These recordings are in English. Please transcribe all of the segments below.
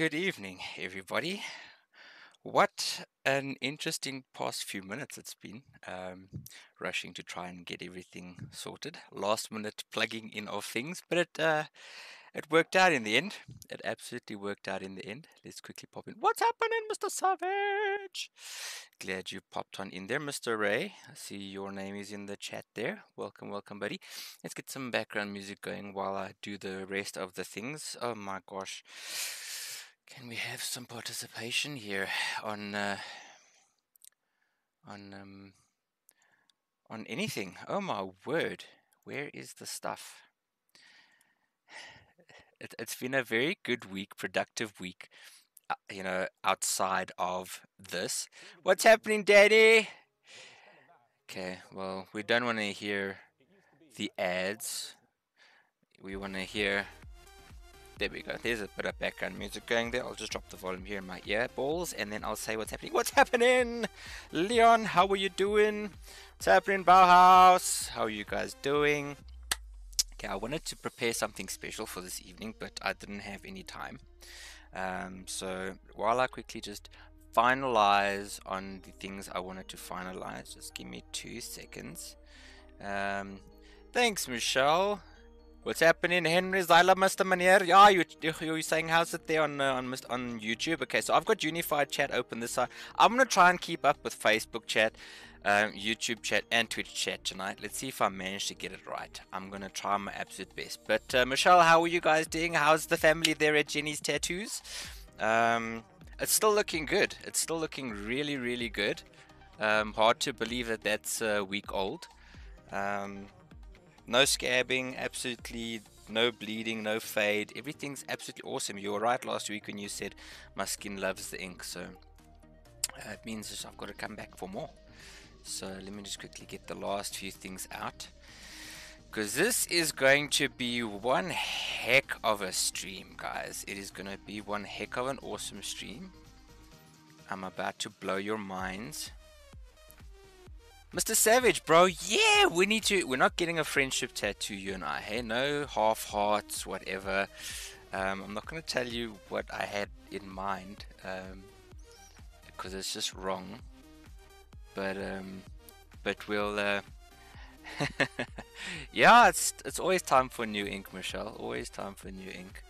Good evening, everybody. What an interesting past few minutes it's been. Um, rushing to try and get everything sorted. Last minute plugging in of things, but it uh, it worked out in the end. It absolutely worked out in the end. Let's quickly pop in. What's happening, Mr. Savage? Glad you popped on in there, Mr. Ray. I see your name is in the chat there. Welcome, welcome, buddy. Let's get some background music going while I do the rest of the things. Oh my gosh. Can we have some participation here on uh, on um, on anything? Oh my word! Where is the stuff? It, it's been a very good week, productive week. Uh, you know, outside of this, what's happening, Daddy? Okay, well, we don't want to hear the ads. We want to hear there we go. There's a bit of background music going there. I'll just drop the volume here in my ear balls and then I'll say what's happening. What's happening? Leon, how are you doing? What's happening, Bauhaus? How are you guys doing? Okay, I wanted to prepare something special for this evening, but I didn't have any time. Um, so while I quickly just finalize on the things I wanted to finalize, just give me two seconds. Um, thanks, Michelle. What's happening, Henry Zyla, Mr. Manier? Yeah, you, you, you're saying how's it there on uh, on on YouTube? Okay, so I've got Unified Chat open this side. I'm gonna try and keep up with Facebook Chat, um, YouTube Chat, and Twitch Chat tonight. Let's see if I manage to get it right. I'm gonna try my absolute best. But uh, Michelle, how are you guys doing? How's the family there at Jenny's Tattoos? Um, it's still looking good. It's still looking really, really good. Um, hard to believe that that's a week old. Um, no scabbing, absolutely no bleeding, no fade. Everything's absolutely awesome. You were right last week when you said my skin loves the ink, so uh, it means I've got to come back for more. So let me just quickly get the last few things out. Because this is going to be one heck of a stream, guys. It is going to be one heck of an awesome stream. I'm about to blow your minds. Mr. Savage, bro, yeah, we need to. We're not getting a friendship tattoo, you and I. Hey, no half hearts, whatever. Um, I'm not going to tell you what I had in mind um, because it's just wrong. But um, but we'll. Uh, yeah, it's it's always time for new ink, Michelle. Always time for new ink.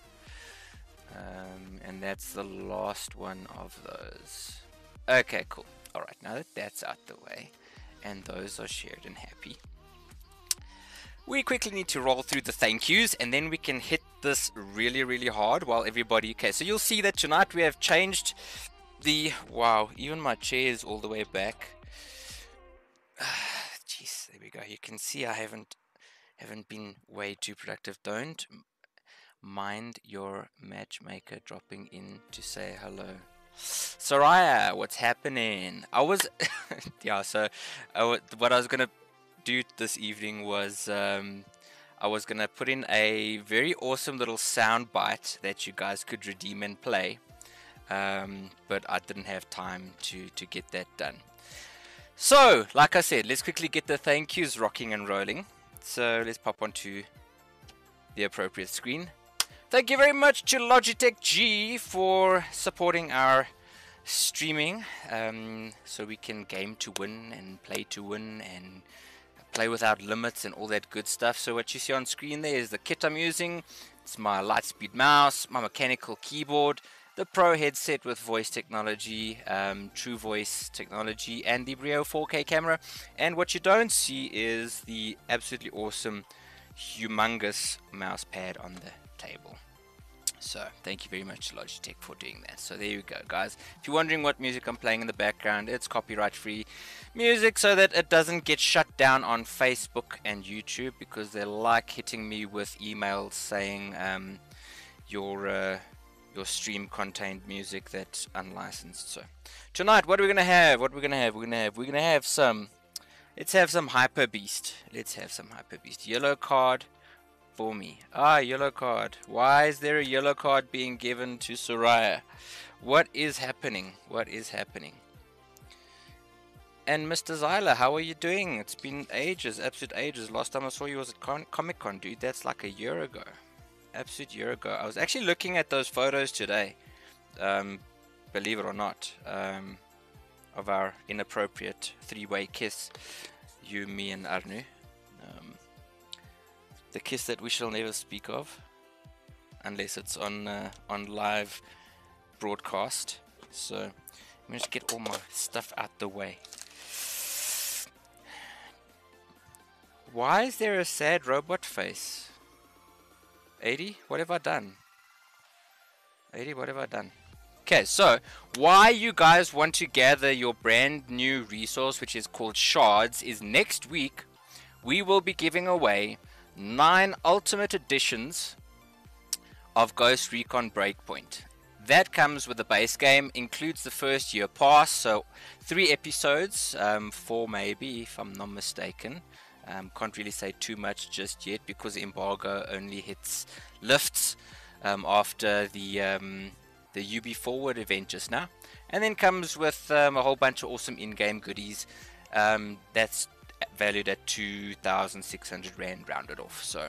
Um, and that's the last one of those. Okay, cool. All right, now that that's out the way and those are shared and happy. We quickly need to roll through the thank yous and then we can hit this really really hard while everybody okay so you'll see that tonight we have changed the wow even my chair is all the way back. Jeez there we go. You can see I haven't haven't been way too productive. Don't mind your matchmaker dropping in to say hello Soraya, what's happening? I was, yeah. So, what I was gonna do this evening was, um, I was gonna put in a very awesome little sound bite that you guys could redeem and play, um, but I didn't have time to to get that done. So, like I said, let's quickly get the thank yous rocking and rolling. So let's pop onto the appropriate screen. Thank you very much to Logitech G for supporting our streaming um, so we can game to win and play to win and play without limits and all that good stuff. So what you see on screen there is the kit I'm using. It's my Lightspeed mouse, my mechanical keyboard, the Pro headset with voice technology, um, True Voice technology, and the Brio 4K camera. And what you don't see is the absolutely awesome, humongous mouse pad on the table. So thank you very much Logitech for doing that. So there you go guys. If you're wondering what music I'm playing in the background, it's copyright free music so that it doesn't get shut down on Facebook and YouTube because they like hitting me with emails saying um, your uh, your stream contained music that's unlicensed. So tonight what are we gonna have? What are we gonna have? We're gonna have we're gonna have some let's have some hyper beast. Let's have some hyper beast. Yellow card for me. Ah, yellow card. Why is there a yellow card being given to Soraya? What is happening? What is happening? And Mr. Zyla, how are you doing? It's been ages, absolute ages. Last time I saw you was at Con Comic Con, dude. That's like a year ago. Absolute year ago. I was actually looking at those photos today. um, believe it or not, um, of our inappropriate three-way kiss, you, me, and Arnu. The kiss that we shall never speak of, unless it's on uh, on live broadcast. So let me just get all my stuff out the way. Why is there a sad robot face? 80? What have I done? 80, what have I done? Okay, so why you guys want to gather your brand new resource, which is called Shards, is next week we will be giving away nine ultimate editions of Ghost Recon Breakpoint. That comes with the base game, includes the first year pass, so three episodes, um, four maybe, if I'm not mistaken. Um, can't really say too much just yet because embargo only hits lifts um, after the um, the UB Forward event just now, and then comes with um, a whole bunch of awesome in-game goodies. Um, that's valued at 2,600 rand rounded off. So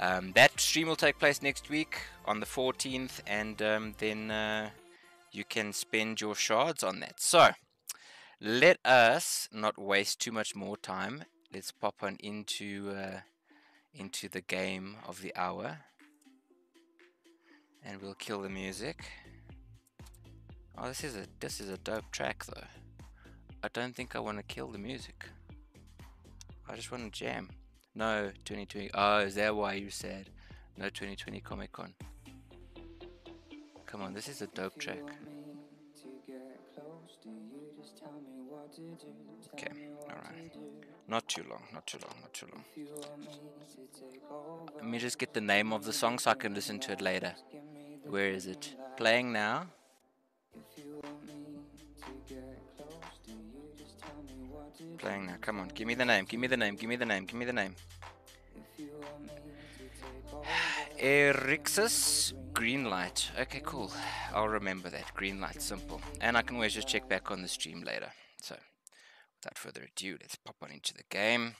um, that stream will take place next week on the 14th, and then uh, you can spend your shards on that. So let us not waste too much more time. Let's pop on into uh, into the game of the hour. And we'll kill the music. Oh this is a this is a dope track though. I don't think I want to kill the music I just want to jam no 2020 oh is that why you said no 2020 Comic Con come on this is a dope track okay alright not too long, not too long, not too long. Let me just get the name of the song so I can listen to it later. Where is it? Playing now. Playing now. Come on, give me the name, give me the name, give me the name, give me the name. Erixus green light. Okay, cool. I'll remember that. Green light, simple. And I can always just check back on the stream later. So without further ado, let's pop on into the game.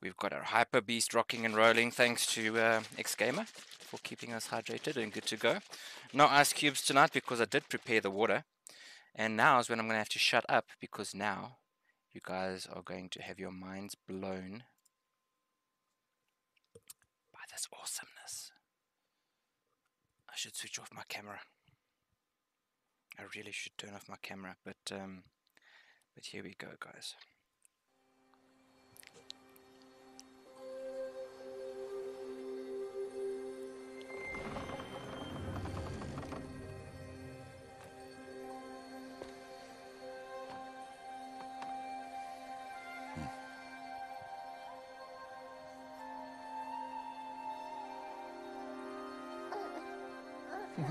We've got our Hyper Beast rocking and rolling thanks to uh, Xgamer for keeping us hydrated and good to go. No ice cubes tonight because I did prepare the water. And now is when I'm going to have to shut up because now you guys are going to have your minds blown by this awesomeness. I should switch off my camera. I really should turn off my camera, but um, but here we go, guys.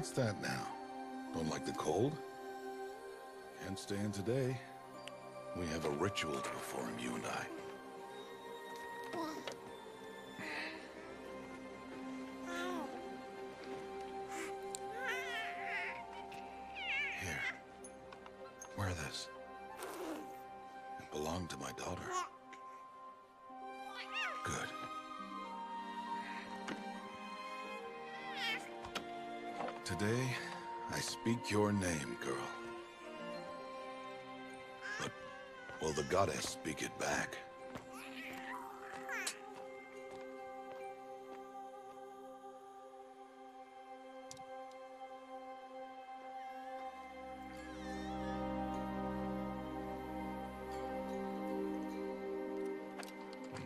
What's that now? Don't like the cold? Can't stay in today. We have a ritual to perform, you and I. Here. Wear this. It belonged to my daughter. Today, I speak your name, girl. But Will the goddess speak it back?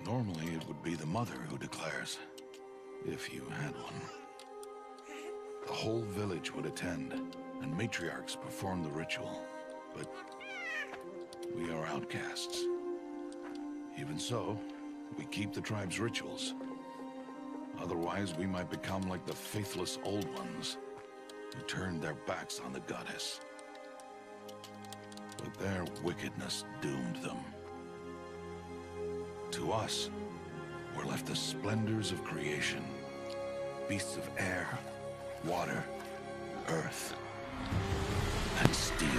Normally, it would be the mother who declares, if you had one. Whole village would attend, and matriarchs perform the ritual. But we are outcasts. Even so, we keep the tribe's rituals. Otherwise, we might become like the faithless Old Ones, who turned their backs on the goddess. But their wickedness doomed them. To us, were left the splendors of creation. Beasts of air, water, earth, and steel.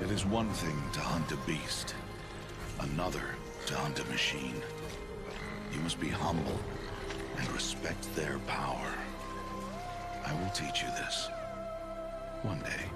It is one thing to hunt a beast, another to hunt a machine. You must be humble respect their power. I will teach you this. One day.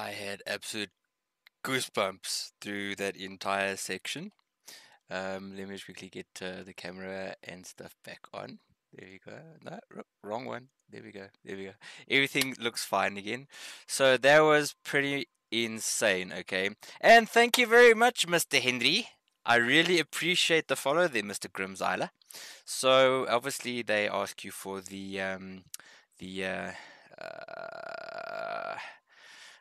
I had absolute goosebumps through that entire section. Um, let me just quickly get uh, the camera and stuff back on. There you go. No, wrong one. There we go. There we go. Everything looks fine again. So that was pretty insane, okay? And thank you very much, Mr. Henry. I really appreciate the follow there, Mr. Grimseiler. So obviously they ask you for the um, the uh, uh,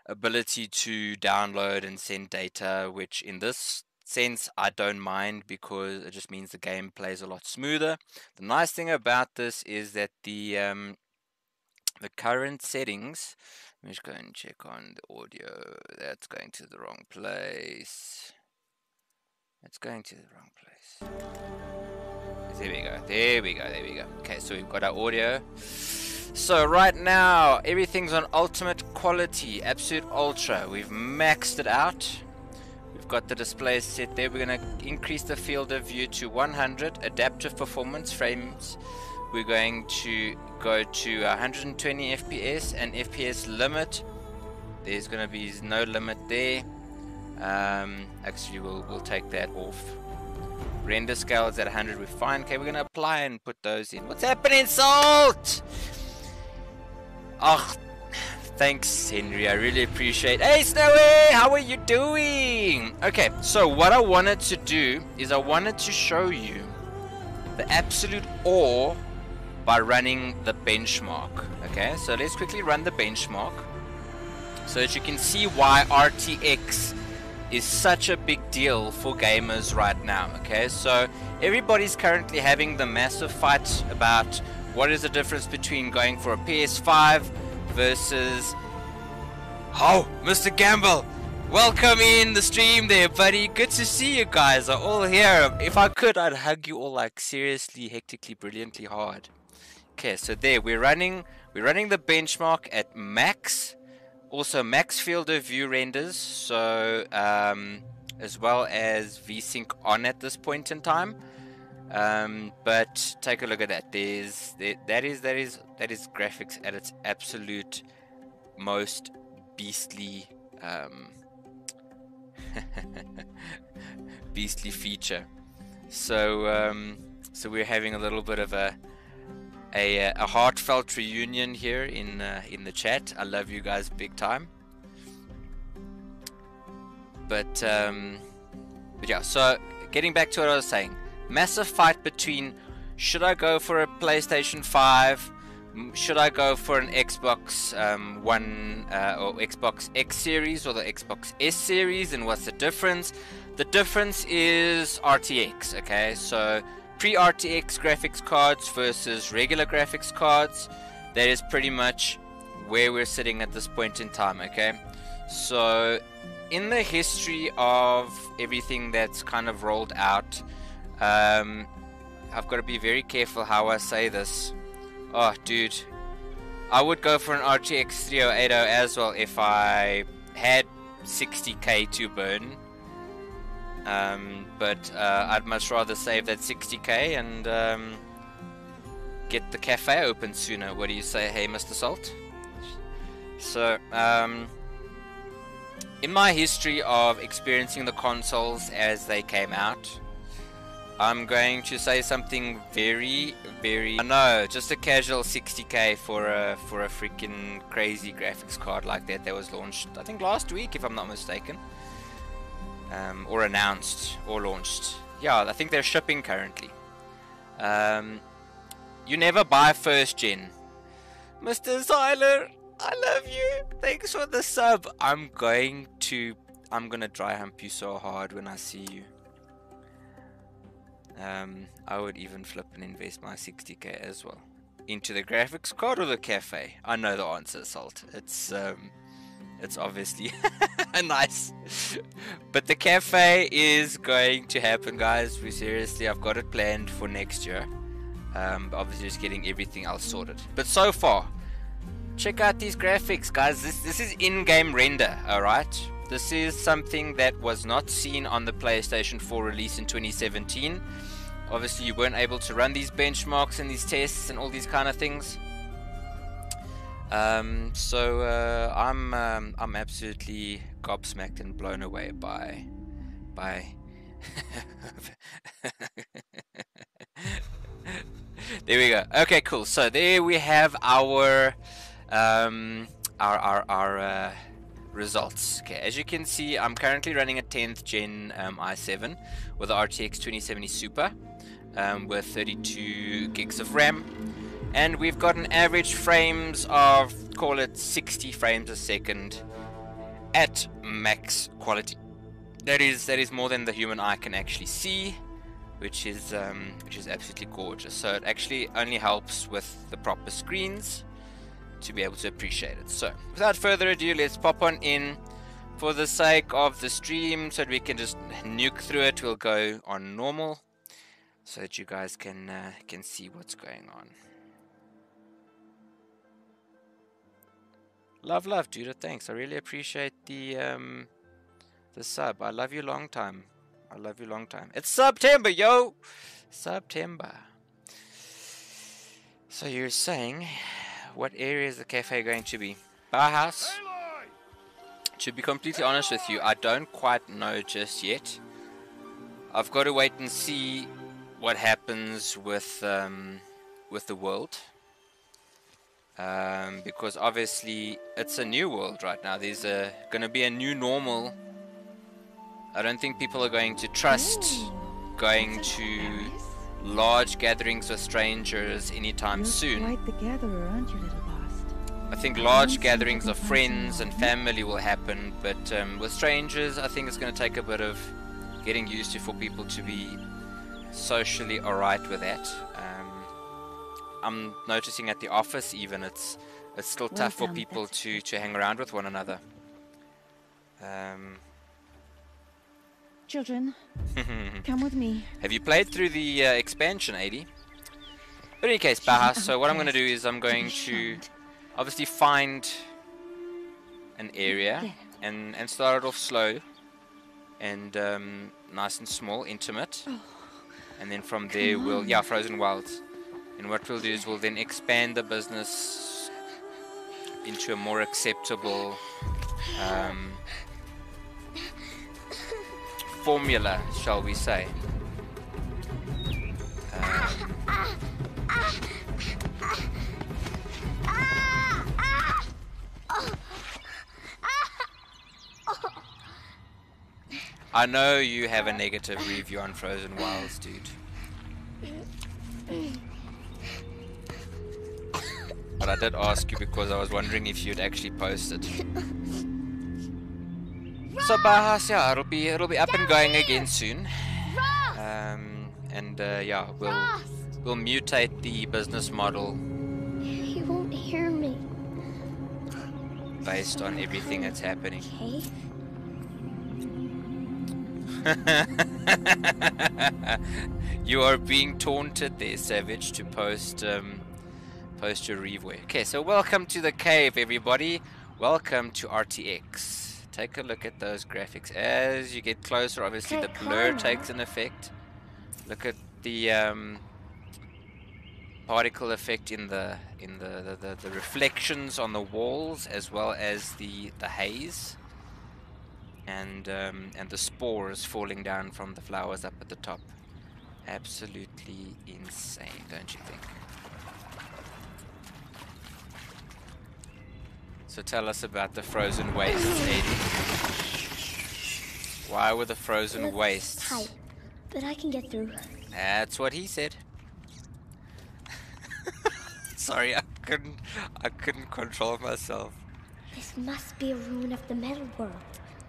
ability to download and send data, which in this sense I don't mind because it just means the game plays a lot smoother. The nice thing about this is that the um, the current settings. Let me just go and check on the audio. That's going to the wrong place. It's going to the wrong place. There we go. There we go. There we go. Okay, so we've got our audio. So right now, everything's on ultimate quality, absolute ultra. We've maxed it out. We've got the display set there. We're going to increase the field of view to 100 adaptive performance frames. We're going to go to 120 FPS and FPS limit. There's going to be no limit there. Um, actually, we'll, we'll take that off. Render scale is at 100. We're fine. Okay, we're going to apply and put those in. What's happening, Salt? Oh, thanks, Henry. I really appreciate. Hey, Snowy, how are you doing? Okay, so what I wanted to do is I wanted to show you the absolute awe by running the benchmark. Okay, so let's quickly run the benchmark. so that you can see why RTX is such a big deal for gamers right now. Okay, so everybody's currently having the massive fight about what is the difference between going for a PS5 versus. Oh, Mr. Gamble! Welcome in the stream there, buddy. Good to see you guys are all here. If I could, I'd hug you all like seriously, hectically, brilliantly hard. Okay, so there we're running. We're running the benchmark at max. Also, max field of view renders. So, um, as well as VSync on at this point in time. Um, but take a look at that. There's there, that is that is that is graphics at its absolute most beastly um, beastly feature. So um, so we're having a little bit of a a, a heartfelt reunion here in uh, in the chat. I love you guys big time. But um, but yeah. So getting back to what I was saying massive fight between should I go for a PlayStation 5? Should I go for an Xbox um, One uh, or Xbox X series or the Xbox S series? And what's the difference? The difference is RTX. Okay, so pre RTX graphics cards versus regular graphics cards. That is pretty much where we're sitting at this point in time. Okay, so in the history of everything that's kind of rolled out. Um, I've got to be very careful how I say this. Oh, dude. I would go for an RTX 3080 as well if I had 60k to burn. Um, but uh, I'd much rather save that 60k and um, get the cafe open sooner. What do you say, hey, Mr. Salt? So, um, in my history of experiencing the consoles as they came out, I'm going to say something very, very. No, just a casual 60k for a for a freaking crazy graphics card like that that was launched. I think last week, if I'm not mistaken, um, or announced or launched. Yeah, I think they're shipping currently. Um, you never buy first gen, Mr. Zyler. I love you. Thanks for the sub. I'm going to. I'm gonna dry hump you so hard when I see you. Um, I would even flip and invest my 60k as well. Into the graphics card or the cafe? I know the answer, Salt. It's um, it's obviously nice. but the cafe is going to happen, guys. We seriously, I've got it planned for next year. Um, obviously, just getting everything else sorted. But so far, check out these graphics, guys. This this is in-game render, all right. This is something that was not seen on the PlayStation 4 release in 2017 obviously you weren't able to run these benchmarks and these tests and all these kind of things. Um, so uh, I'm um, I'm absolutely gobsmacked and blown away by by. there we go. Okay, cool. So there we have our um, our our our uh, results. Okay, as you can see, I'm currently running a 10th gen um, i7 with the RTX 2070 Super um, with 32 gigs of RAM. And we've got an average frames of, call it 60 frames a second at max quality. That is that is more than the human eye can actually see, which is um, which is absolutely gorgeous. So it actually only helps with the proper screens to be able to appreciate it. So without further ado, let's pop on in. For the sake of the stream, so that we can just nuke through it, we'll go on normal so that you guys can uh, can see what's going on. Love, love, Judah. Thanks. I really appreciate the um, the sub. I love you long time. I love you long time. It's September, yo. September. So you're saying, what area is the cafe going to be? Bauhaus. To be completely honest with you, I don't quite know just yet. I've got to wait and see what happens with um, with the world um, because obviously it's a new world right now. There's a going to be a new normal. I don't think people are going to trust going to large gatherings of strangers anytime You're soon. Quite the gatherer, aren't you, little boss? I think large gatherings of friends and family will happen, but um, with strangers, I think it's going to take a bit of getting used to for people to be socially alright with that. Um, I'm noticing at the office even it's it's still Well tough for people to, to hang around with one another. Um, Children, come with me. Have you played through the uh, expansion, 80? But in any case, Baha, so what I'm going to do is I'm going to obviously find an area and, and start it off slow and um, nice and small, intimate. And then from there we'll, yeah, Frozen Wilds. And what we'll do is we'll then expand the business into a more acceptable um, formula, shall we say. I know you have a negative review on Frozen Wilds, dude. But I did ask you because I was wondering if you'd actually post it. So Bahas, yeah, it'll be it'll be up and going again soon. Um, and uh, yeah, we'll we'll mutate the business model He won't hear me, based on everything that's happening. okay? you are being taunted there, Savage, to post um, post your Reeveway. Okay, so welcome to the cave, everybody. Welcome to RTX. Take a look at those graphics. As you get closer, obviously the blur takes an effect. Look at the um, particle effect in the in the, the, the, the reflections on the walls, as well as the the haze and um, and the spores falling down from the flowers up at the top. Absolutely insane, don't you think? So tell us about the frozen wastes, Aidy. Why were the frozen Looks wastes? tight, but I can get through. That's what he said. Sorry, I couldn't I couldn't control myself. This must be a ruin of the metal world.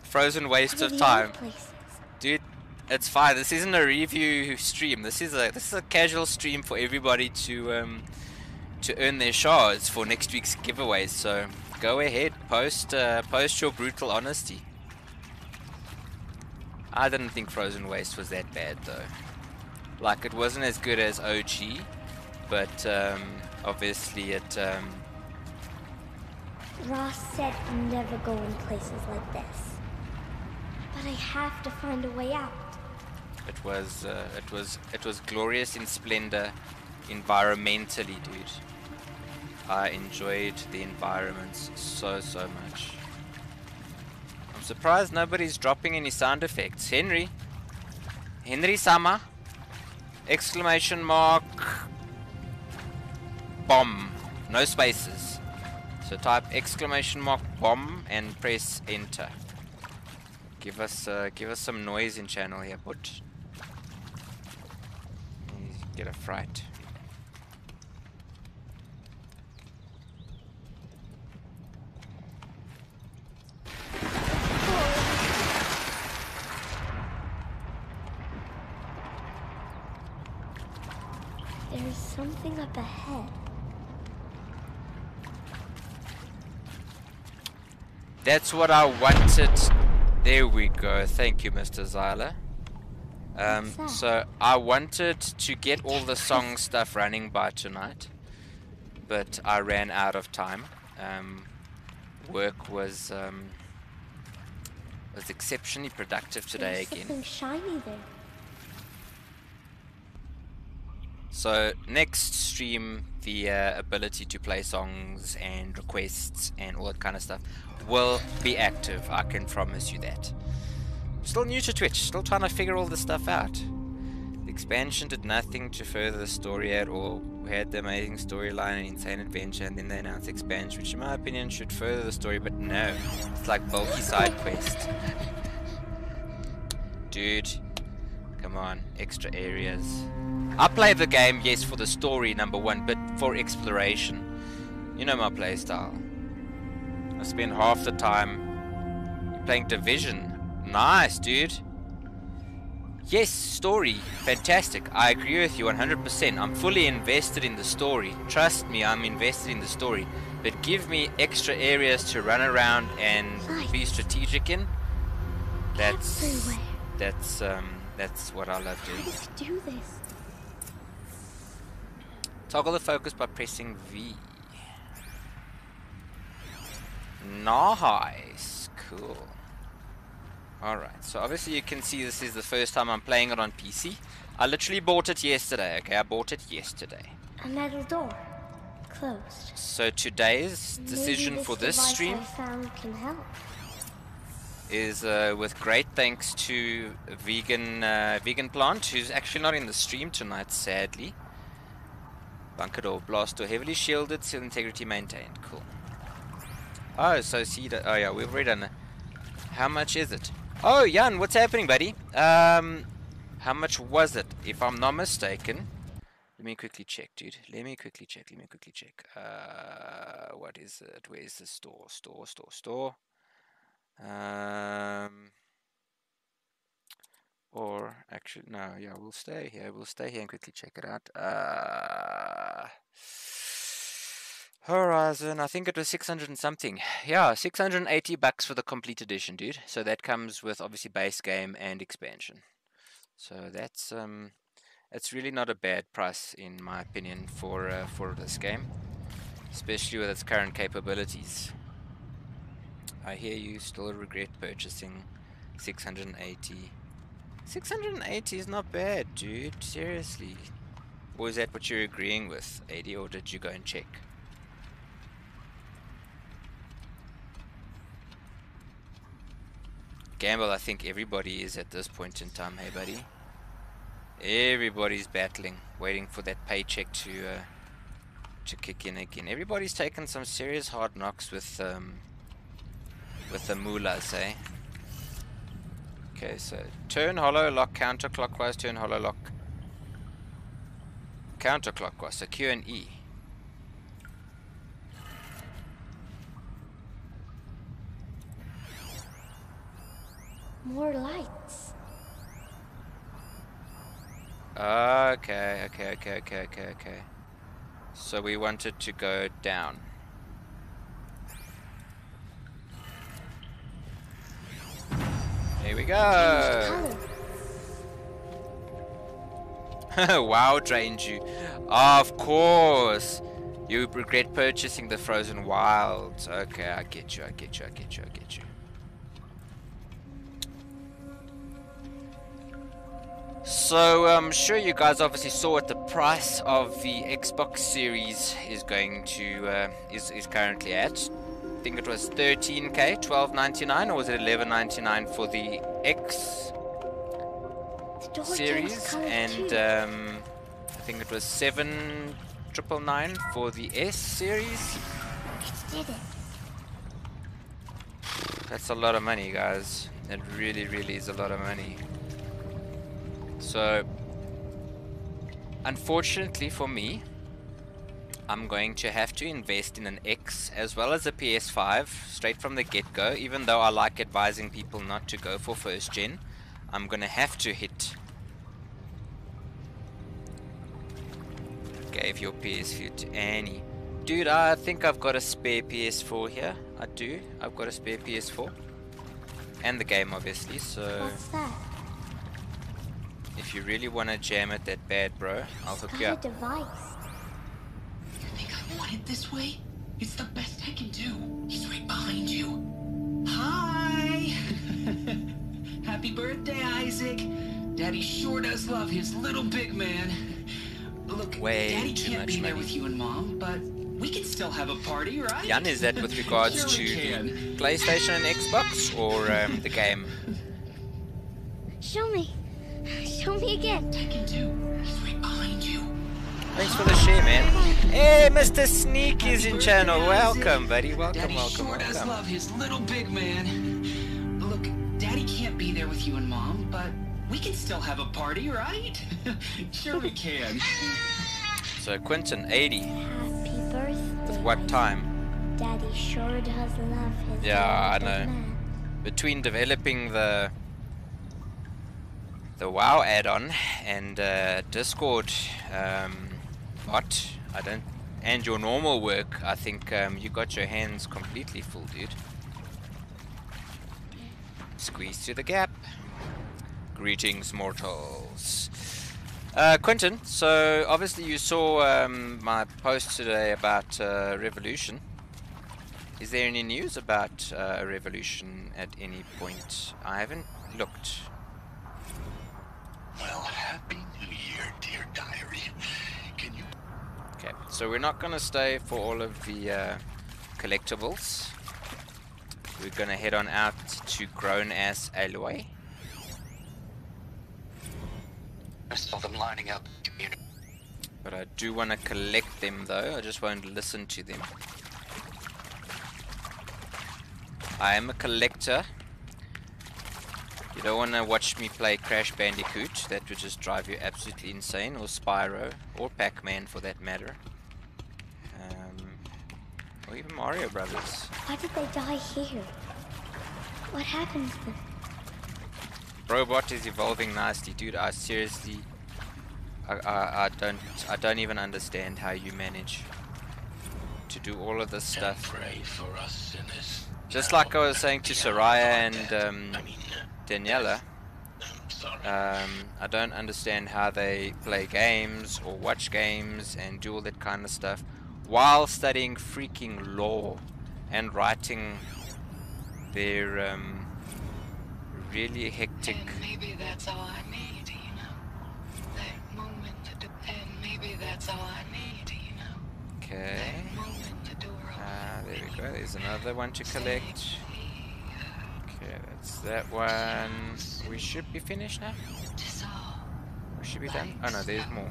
Frozen waste of are the other time. Dude, it's fine. This isn't a review stream. This is a this is a casual stream for everybody to um to earn their shards for next week's giveaways. So go ahead, post uh, post your brutal honesty. I didn't think Frozen Waste was that bad though. Like it wasn't as good as OG, but um, obviously it um, Rost said never go in places like this. But I have to find a way out. It was uh, it was it was glorious in splendor, environmentally, dude. I enjoyed the environments so so much. I'm surprised nobody's dropping any sound effects. Henry, Henry Sama, exclamation mark, bomb, no spaces. So type exclamation mark bomb and press enter. Give us uh, give us some noise in channel here, but get a fright. There's something up ahead. That's what I wanted. There we go. Thank you, Mr. Zyla. Um, so I wanted to get all the song stuff running by tonight, but I ran out of time. Um, work was um, was exceptionally productive today There's again. something shiny there. So next stream, the uh, ability to play songs and requests and all that kind of stuff will be active. I can promise you that. Still new to Twitch, still trying to figure all this stuff out. The expansion did nothing to further the story at all. We had the amazing storyline and insane adventure, and then they announced expansion, which in my opinion should further the story, but no, it's like bulky side quest. Dude, come on, extra areas. I play the game, yes, for the story, number one, but for exploration. You know my playstyle. I spend half the time playing Division. Nice, dude. Yes, story. Fantastic. I agree with you 100%. I'm fully invested in the story. Trust me, I'm invested in the story. But give me extra areas to run around and be strategic in. That's that's um that's what I love How doing. does he do this? Toggle the focus by pressing V. Nice. Cool. Alright, so obviously you can see this is the first time I'm playing it on PC. I literally bought it yesterday, okay? I bought it yesterday. A metal door. Closed. So today's decision Maybe for this stream I found can help. Is uh, with great thanks to vegan uh, vegan plant who's actually not in the stream tonight sadly. Bunker door blast door heavily shielded seal integrity maintained. Cool. Oh so see that oh yeah we've already done that how much is it? Oh Jan what's happening buddy? Um how much was it if I'm not mistaken? Let me quickly check dude. Let me quickly check let me quickly check. Uh what is it? Where's the store? Store store store um, or actually, no, yeah, we'll stay here. We'll stay here and quickly check it out. Uh, Horizon, I think it was 600 and something. Yeah, 680 bucks for the complete edition, dude. So that comes with obviously base game and expansion. So that's um, it's really not a bad price in my opinion for uh, for this game, especially with its current capabilities. I hear you still regret purchasing 680. 680 is not bad, dude. Seriously. Or is that what you're agreeing with, 80, or did you go and check? Gamble, I think everybody is at this point in time, hey buddy. Everybody's battling, waiting for that paycheck to uh, to kick in again. Everybody's taken some serious hard knocks with um, with the mullahs, eh? Okay, so turn hollow lock counterclockwise, turn hollow lock counterclockwise, so Q and E. More lights. Okay, okay, okay, okay, okay, okay. So we wanted to go down. Here we go. wow, drained you. Of course. You regret purchasing the frozen wilds. Okay, I get you, I get you, I get you, I get you. So I'm sure you guys obviously saw what the price of the Xbox Series is going to uh, is is currently at. I think it was 13k, 12.99, or was it 11.99 for the X The series, and um, I think it was seven triple nine for the S series. it did it. That's a lot of money, guys. It really, really is a lot of money. So, unfortunately for me, I'm going to have to invest in an X as well as a PS5 straight from the get go. Even though I like advising people not to go for first gen, I'm gonna have to hit. Gave your PS4 to Annie. Dude, I think I've got a spare PS4 here. I do. I've got a spare PS4. And the game, obviously. So, What's that? if you really want to jam it that bad, bro, I'll hook you a up. device. You think I want it this way? It's the best I can do. He's right behind you. Hi! Happy birthday, Isaac. Daddy sure does love his little big man. Look, Way Daddy too can't much be there money. with you and Mom, but we can still have a party, right? Jan, is that with regards Sure to can. the PlayStation and Xbox or um, the game? Show me. Show me again. I can do. He's right behind you. Thanks for the share, man. Hey, Mr. Sneak is in Happy channel. Welcome, buddy. Welcome, Daddy welcome, sure does love his little big man. Look, Daddy can't be there with you and Mom, but we can still have a party, right? sure we can. So Quentin, 80. Happy birthday. What time? Daddy sure does love his Yeah, I beloved know. man. between developing the the WoW add-on and uh, Discord um, bot, I don't, and your normal work, I think um, you got your hands completely full, dude. Squeeze through the gap. Greetings, mortals. Uh, Quentin, so obviously you saw um, my post today about uh, Revolution. Is there any news about uh, a revolution at any point? I haven't looked. Well, happy New Year, dear diary. Can you Okay, so we're not going to stay for all of the uh, collectibles. We're going to head on out to Grown Ass Aloy. I saw them lining up. But I do want to collect them though, I just won't listen to them. I am a collector. You don't want to watch me play Crash Bandicoot, that would just drive you absolutely insane, or Spyro, or Pac-Man for that matter. Or even Mario Brothers. Why did they die here? What happened to them? Robot is evolving nicely, dude. I seriously, I, I, I don't, I don't even understand how you manage to do all of this stuff. pray for us sinners? Just like I was saying to Soraya and um, I mean, Daniela, um, I don't understand how they play games or watch games and do all that kind of stuff while studying freaking law and writing their um, really hectic. And maybe that's all I need, you know. That moment to do. And maybe that's all I need, you know. Okay. That moment to do her Ah, there we go. There's another one to collect. Okay, that's that one. We should be finished now. We should be done. Oh no, there's more.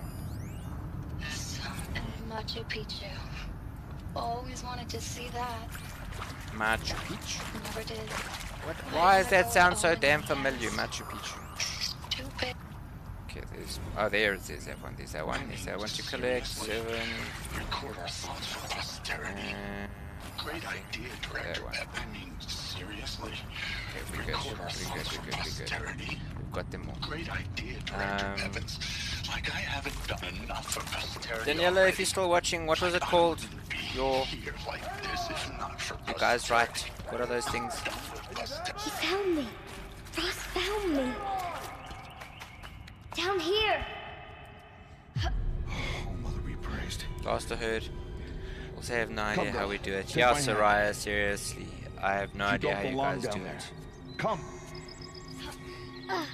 Machu Picchu. Always wanted to see that. Machu Picchu. Never did. What? Why does that sound so damn familiar? Machu Picchu. Stupid. Okay, there's. Oh, there it is. That one. There's that one. There's that one to collect. Seven. Record our thoughts for posterity. Uh, And Great idea, Director. one. I mean, seriously. okay, we good. Record our We good. thoughts We for good. We good. posterity. We've got them all. Great idea, Director Um, Evans. Like I haven't done enough for posterity. Daniela, if you're still watching, what was it called? Your. here like this if not for You guys right? What are those things? He found me. Rost found me. Down here. Oh, Mother be praised. Last I heard. Also, have no Come, idea how we do it. Take Yeah, my hand. Soraya, seriously. I have no You idea how you guys do there. it. Come.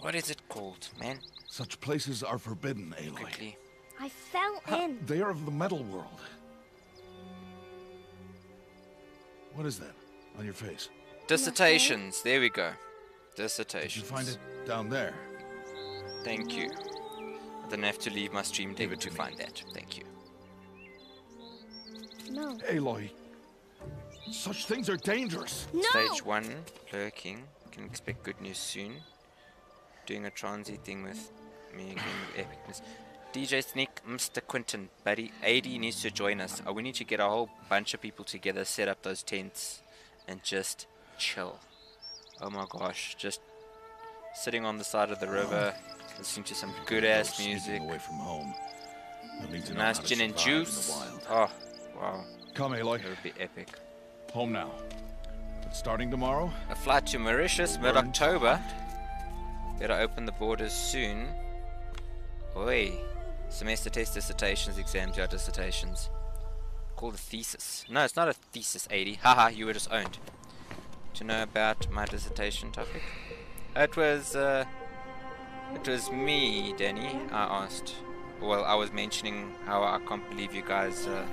What is it called, man? Such places are forbidden, Aloy. Quickly. I fell in. They are of the metal world. What is that on your face? Dissertations. There we go. Did Dissertations. you find it down there? Thank you. I have to leave my stream Give deck to to find that. Thank you. No. Aloy, such things are dangerous. No. Stage one, lurking. Can expect good news soon. Doing a transy thing with me again with epicness. DJ Sneak, Mr. Quinton, buddy, AD needs to join us. Uh, we need to get a whole bunch of people together, set up those tents, and just chill. Oh my gosh, just sitting on the side of the river, listening to some good ass music, away from home. You'll need to know nice gin and survive in the juice. Oh, wow, Come, Aloy. that would be epic. Home now. But starting tomorrow, A flight to Mauritius mid October. Better open the borders soon. Oi. Semester test dissertations, exams, yeah, dissertations. Called a thesis. No, it's not a thesis, 80. Haha, you were just owned. To know about my dissertation topic? It was, uh, it was me, Danny. I asked. Well, I was mentioning how I can't believe you guys, uh,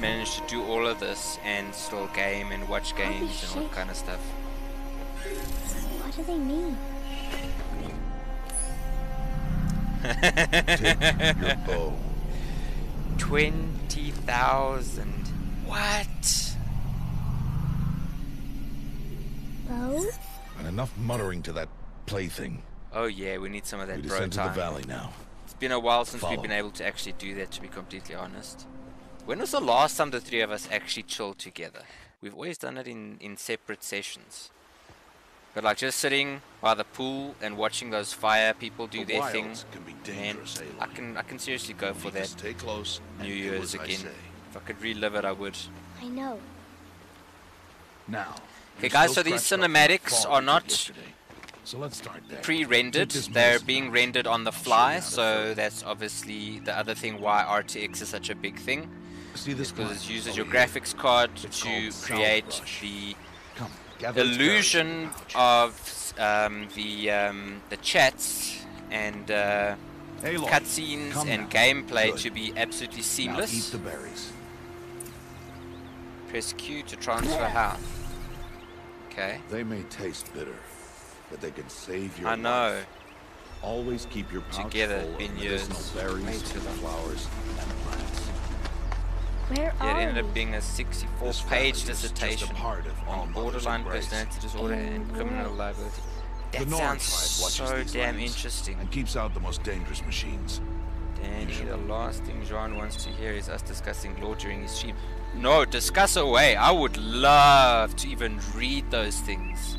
managed to do all of this and still game and watch games and all shit. kind of stuff. What do they mean? take your bow. 20,000. What? Bow? And enough muttering to that plaything. Oh yeah, we need some of that We bro descend to the valley now. It's been a while since Follow. we've been able to actually do that, to be completely honest. When was the last time the three of us actually chilled together? We've always done it in, in separate sessions. But like just sitting by the pool and watching those fire people do The their thing, can be man, dangerous, eh, I can I can seriously go for that Stay close. New Year's as I again. If I could relive it, I would. I know. Now. Okay, guys, so these scratched up from the cinematics are not yesterday. So let's start there. pre-rendered. They're being rendered on the I'll show you fly, so that's obviously the other thing why RTX is such a big thing. See this Because it uses your graphics card It's to create the Come, gather its berries in the illusion of um, the um, the chats and uh, Aloy, cutscenes come and now. gameplay Good. to be absolutely seamless. Now eat the berries. Press Q to transfer how. Okay. They may taste bitter, but they can save your I know. life. Always keep your pouch Together, full been of years. medicinal berries, Way too long. flowers, and plants. Where Yeah, are it ended we? up being a 64 This page valley a dissertation part of on borderline personality disorder and criminal liability. The That Nora sounds so damn interesting. and keeps out the most dangerous machines. Danny, Usually. the last thing John wants to hear is us discussing law during his stream. No, discuss away. I would love to even read those things.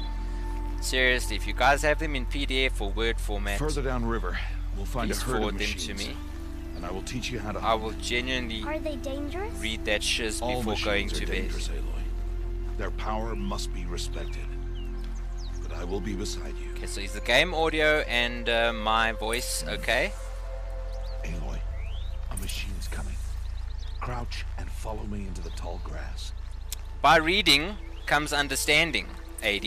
Seriously, if you guys have them in PDF or Word format, Further downriver, we'll find please a herd of forward them machines, to me. and I will teach you how to. I will genuinely Are they dangerous? read that shiz All before going machines to are bed. dangerous, Aloy. Their power must be respected. But I will be beside you. Okay, so is the game audio and uh, my voice okay? Aloy, a machine's coming. Crouch and follow me into the tall grass. By reading comes understanding, AD.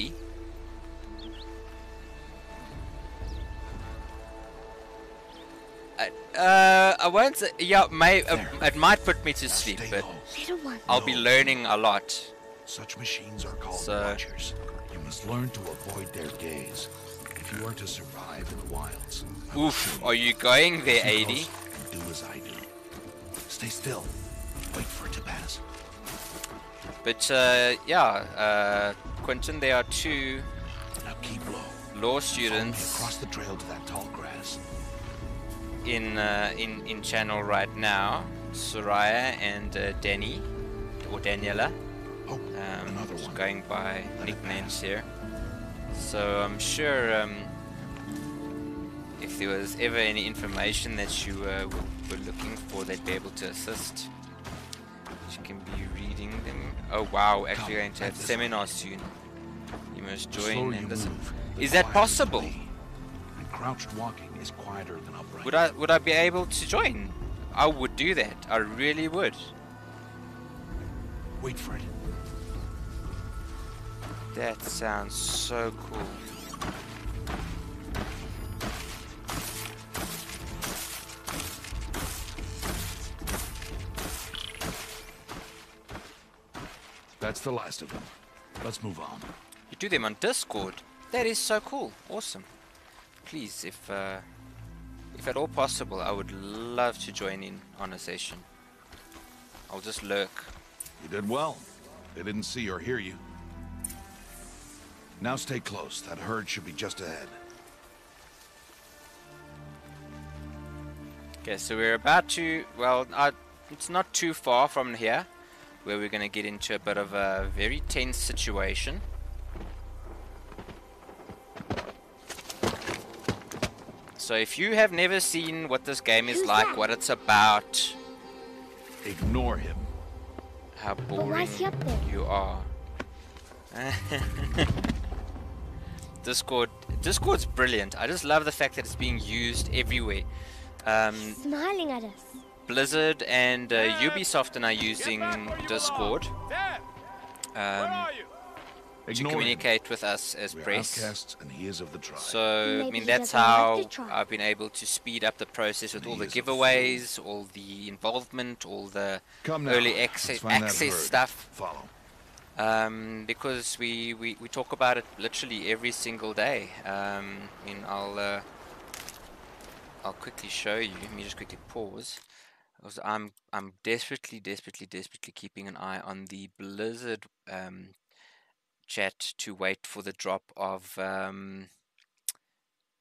Uh, I won't say, yeah, may, uh, it might put me to Now sleep, but low. I'll be learning a lot. Such machines are called So- watchers. You must learn to avoid their gaze if you are to survive in the wilds. Oof, are you going there, Stay AD? do as I do. Stay still. Wait for it to pass. But, uh, yeah, uh, Quentin, there are two Now keep low. law students across the trail to that tall grass. In uh, in in channel right now, Soraya and uh, Danny or Daniela. Oh, Um, another one. going by Let nicknames here. So I'm sure um, if there was ever any information that you uh, were, were looking for, they'd be able to assist. You can be reading them. Oh wow, actually Come, going to have back this way. seminar soon. You must join and listen. Is that quieter it will possible? And crouched walking is quieter than upright. Would I would I be able to join? I would do that. I really would. Wait for it. That sounds so cool. That's the last of them. Let's move on. You do them on Discord. That is so cool. Awesome. Please, if uh, if at all possible, I would love to join in on a session. I'll just lurk. You did well. They didn't see or hear you. Now stay close. That herd should be just ahead. Okay, so we're about to. Well, uh, it's not too far from here, where we're gonna get into a bit of a very tense situation. So if you have never seen what this game is Who's like, that? what it's about, Ignore him. how why boring is he up there? you are. Discord, Discord's brilliant. I just love the fact that it's being used everywhere. Um, Smiling at us. Blizzard and uh, Ubisoft are now using Discord um, to Ignore communicate with us as him. We press. outcasts, and he is of the tribe. So I mean that's how. I've been able to speed up the process with all the He is a fool. giveaways, all the involvement, all the Come early Let's access, find access stuff. Follow. Um, because we, we, we talk about it literally every single day. Um, I mean, I'll uh, I'll quickly show you. Let me just quickly pause. Because I'm I'm desperately, desperately, desperately keeping an eye on the Blizzard um, chat to wait for the drop of um,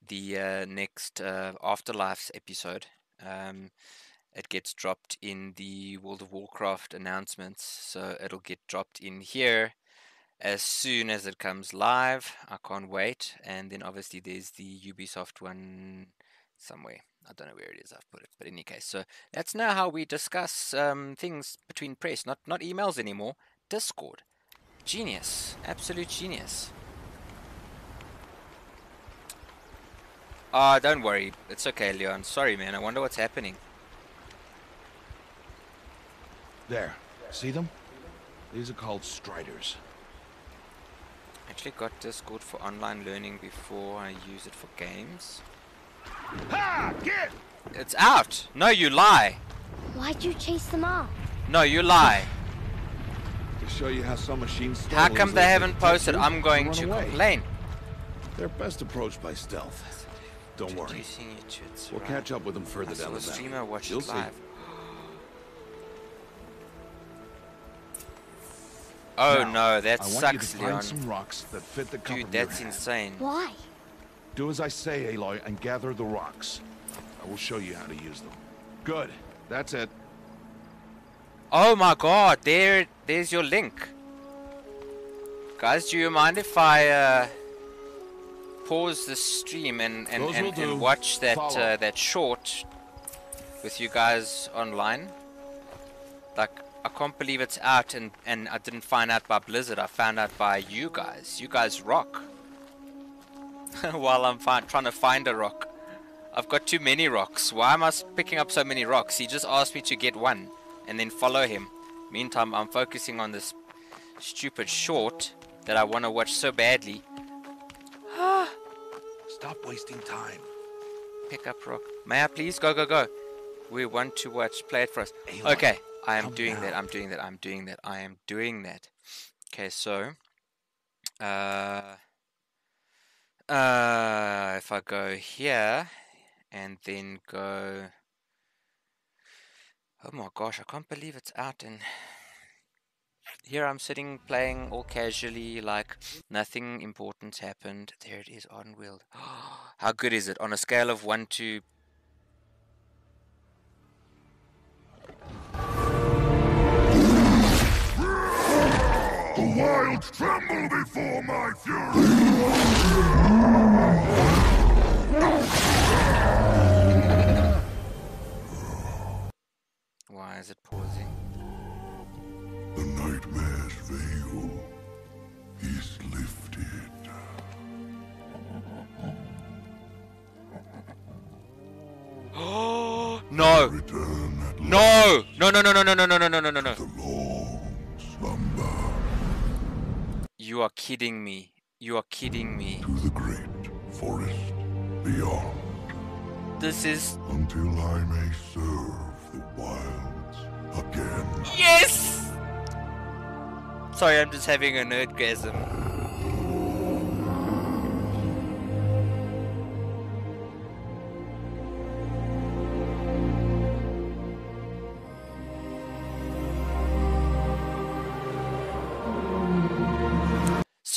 the uh, next uh, Afterlives episode. Um, it gets dropped in the World of Warcraft announcements, so it'll get dropped in here as soon as it comes live. I can't wait. And then obviously there's the Ubisoft one somewhere. I don't know where it is. I've put it, but in any case, so that's now how we discuss um, things between press, not not emails anymore. Discord, genius, absolute genius. Ah, oh, don't worry, it's okay, Leon. Sorry, man. I wonder what's happening. There, see them? These are called Striders. Actually, got Discord for online learning before I use it for games. Ha! Get! It's out! No, you lie! Why'd you chase them off? No, you lie! To show you how some machines How come they haven't posted? I'm going to away. complain. They're best approached by stealth. Don't worry. Introducing you We'll catch up with them further down the valley. streamer watch You'll it see. Oh Now, no, that I want sucks, you to find Leon. some rocks that fit the cup Dude, that's insane. Why? Do as I say, Aloy, and gather the rocks. I will show you how to use them. Good. That's it. Oh my god, there, there's your link. Guys, do you mind if I uh, pause the stream and and, and, and watch that uh, that short with you guys online? Like, I can't believe it's out, and and I didn't find out by Blizzard. I found out by you guys. You guys rock. While I'm trying to find a rock, I've got too many rocks. Why am I picking up so many rocks? He just asked me to get one and then follow him. Meantime, I'm focusing on this stupid short that I want to watch so badly. Stop wasting time. Pick up rock. May I please? Go, go, go. We want to watch. Play it for us. Okay, I am doing that. I'm doing that. I'm doing that. I am doing that. Okay, so. Uh. Uh, if I go here and then go. Oh my gosh, I can't believe it's out and here I'm sitting playing all casually like nothing important's happened. There it is on wheeled. How good is it on a scale of 1 to The wild tremble before my fury! Why is it pausing? The nightmare's veil is lifted. Oh no! Return at No! No no no no no no no no no no no no! the long slumber You are kidding me. You are kidding me. to the great forest beyond. This is Until I may serve the wilds again. Yes! Sorry, I'm just having a nerdgasm.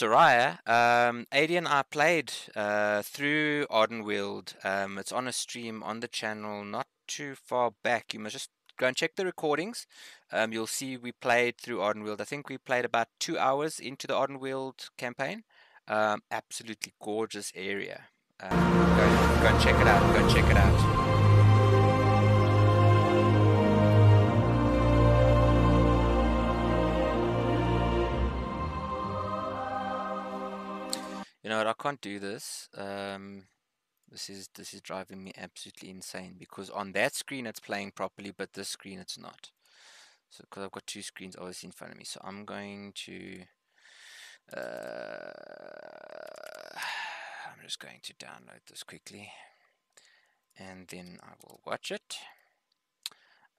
Soraya, um, Adi and I played uh, through Ardenweald. Um, it's on a stream on the channel, not too far back. You must just go and check the recordings. Um, you'll see we played through Ardenweald. I think we played about two hours into the Ardenweald campaign. Um, absolutely gorgeous area. Um, go, go and check it out. Go and check it out. You know what? I can't do this. Um, this is this is driving me absolutely insane because on that screen it's playing properly, but this screen it's not. So because I've got two screens obviously in front of me, so I'm going to. Uh, I'm just going to download this quickly, and then I will watch it.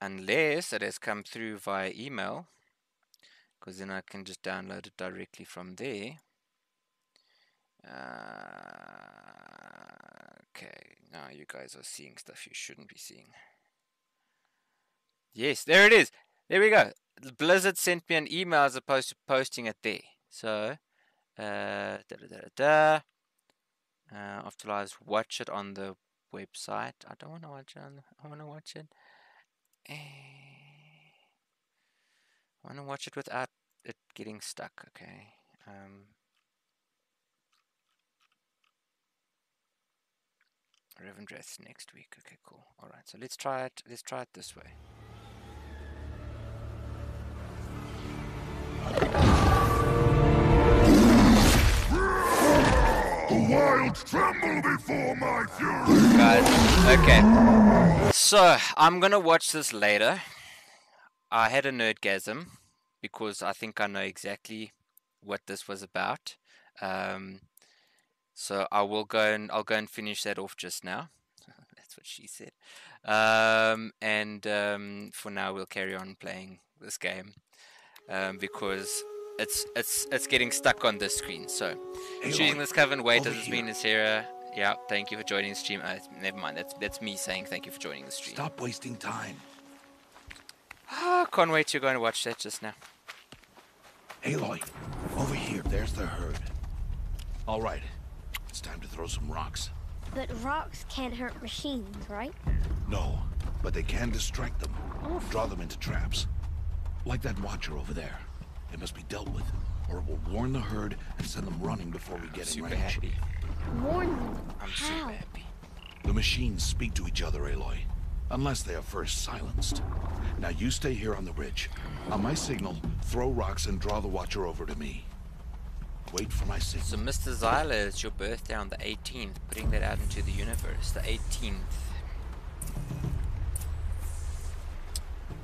Unless it has come through via email, because then I can just download it directly from there. Uh, okay, now you guys are seeing stuff you shouldn't be seeing. Yes, there it is. There we go. Blizzard sent me an email as opposed to posting it there. So, uh, da da da da. da. Uh, Afterlives, watch it on the website. I don't want to watch it. On, I want to watch it. Eh, I want to watch it without it getting stuck. Okay. Um, Revendreth next week. Okay, cool. All right. So let's try it. Let's try it this way. The wilds tremble before my fury! Guys, okay. So I'm gonna watch this later. I had a nerdgasm because I think I know exactly what this was about. Um, so I will go and I'll go and finish that off just now. That's what she said. Um, and um, for now, we'll carry on playing this game um, because it's it's it's getting stuck on this screen. So choosing this coven wait doesn't mean it's here. Yeah, thank you for joining the stream. Uh, never mind. That's that's me saying thank you for joining the stream. Stop wasting time. Ah, can't wait to go and watch that just now. Aloy, over here, there's the herd. All right, it's time to throw some rocks. But rocks can't hurt machines, right? No, but they can distract them, draw them into traps. Like that watcher over there. It must be dealt with, or it will warn the herd and send them running before we get in Super range. happy. Warn them. I'm How? super happy. The machines speak to each other, Aloy. Unless they are first silenced. Now you stay here on the ridge. On my signal, throw rocks and draw the Watcher over to me. Wait for my So. Mr. Zyla, it's your birthday on the 18th. Putting that out into the universe. The 18th.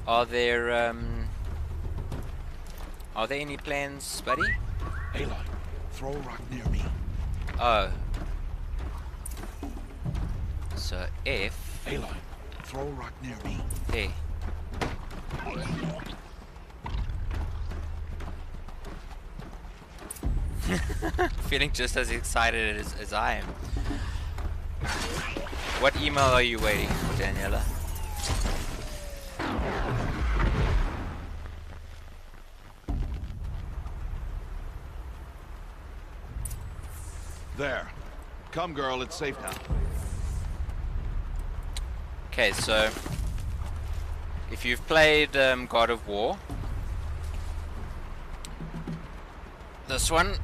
Are there, um... Are there any plans, buddy? Aloy, throw a rock near me. Oh. So, if... Aloy, throw a rock near me. Hey. Feeling just as excited as, as I am. What email are you waiting for, Daniela? There. Come, girl, it's safe now. Okay, so if you've played um, God of War, this one,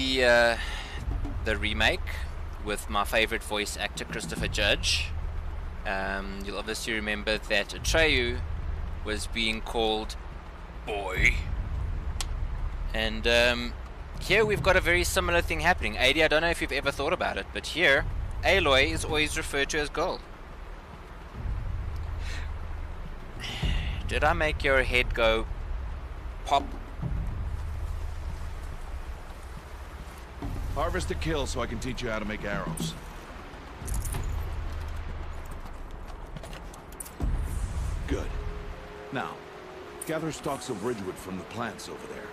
the uh, the remake with my favorite voice actor Christopher Judge. Um, you'll obviously remember that Atreyu was being called boy, and um, here we've got a very similar thing happening. AD, I don't know if you've ever thought about it, but here, Aloy is always referred to as girl. Did I make your head go pop? Harvest a kill so I can teach you how to make arrows. Good. Now, gather stalks of ridgewood from the plants over there.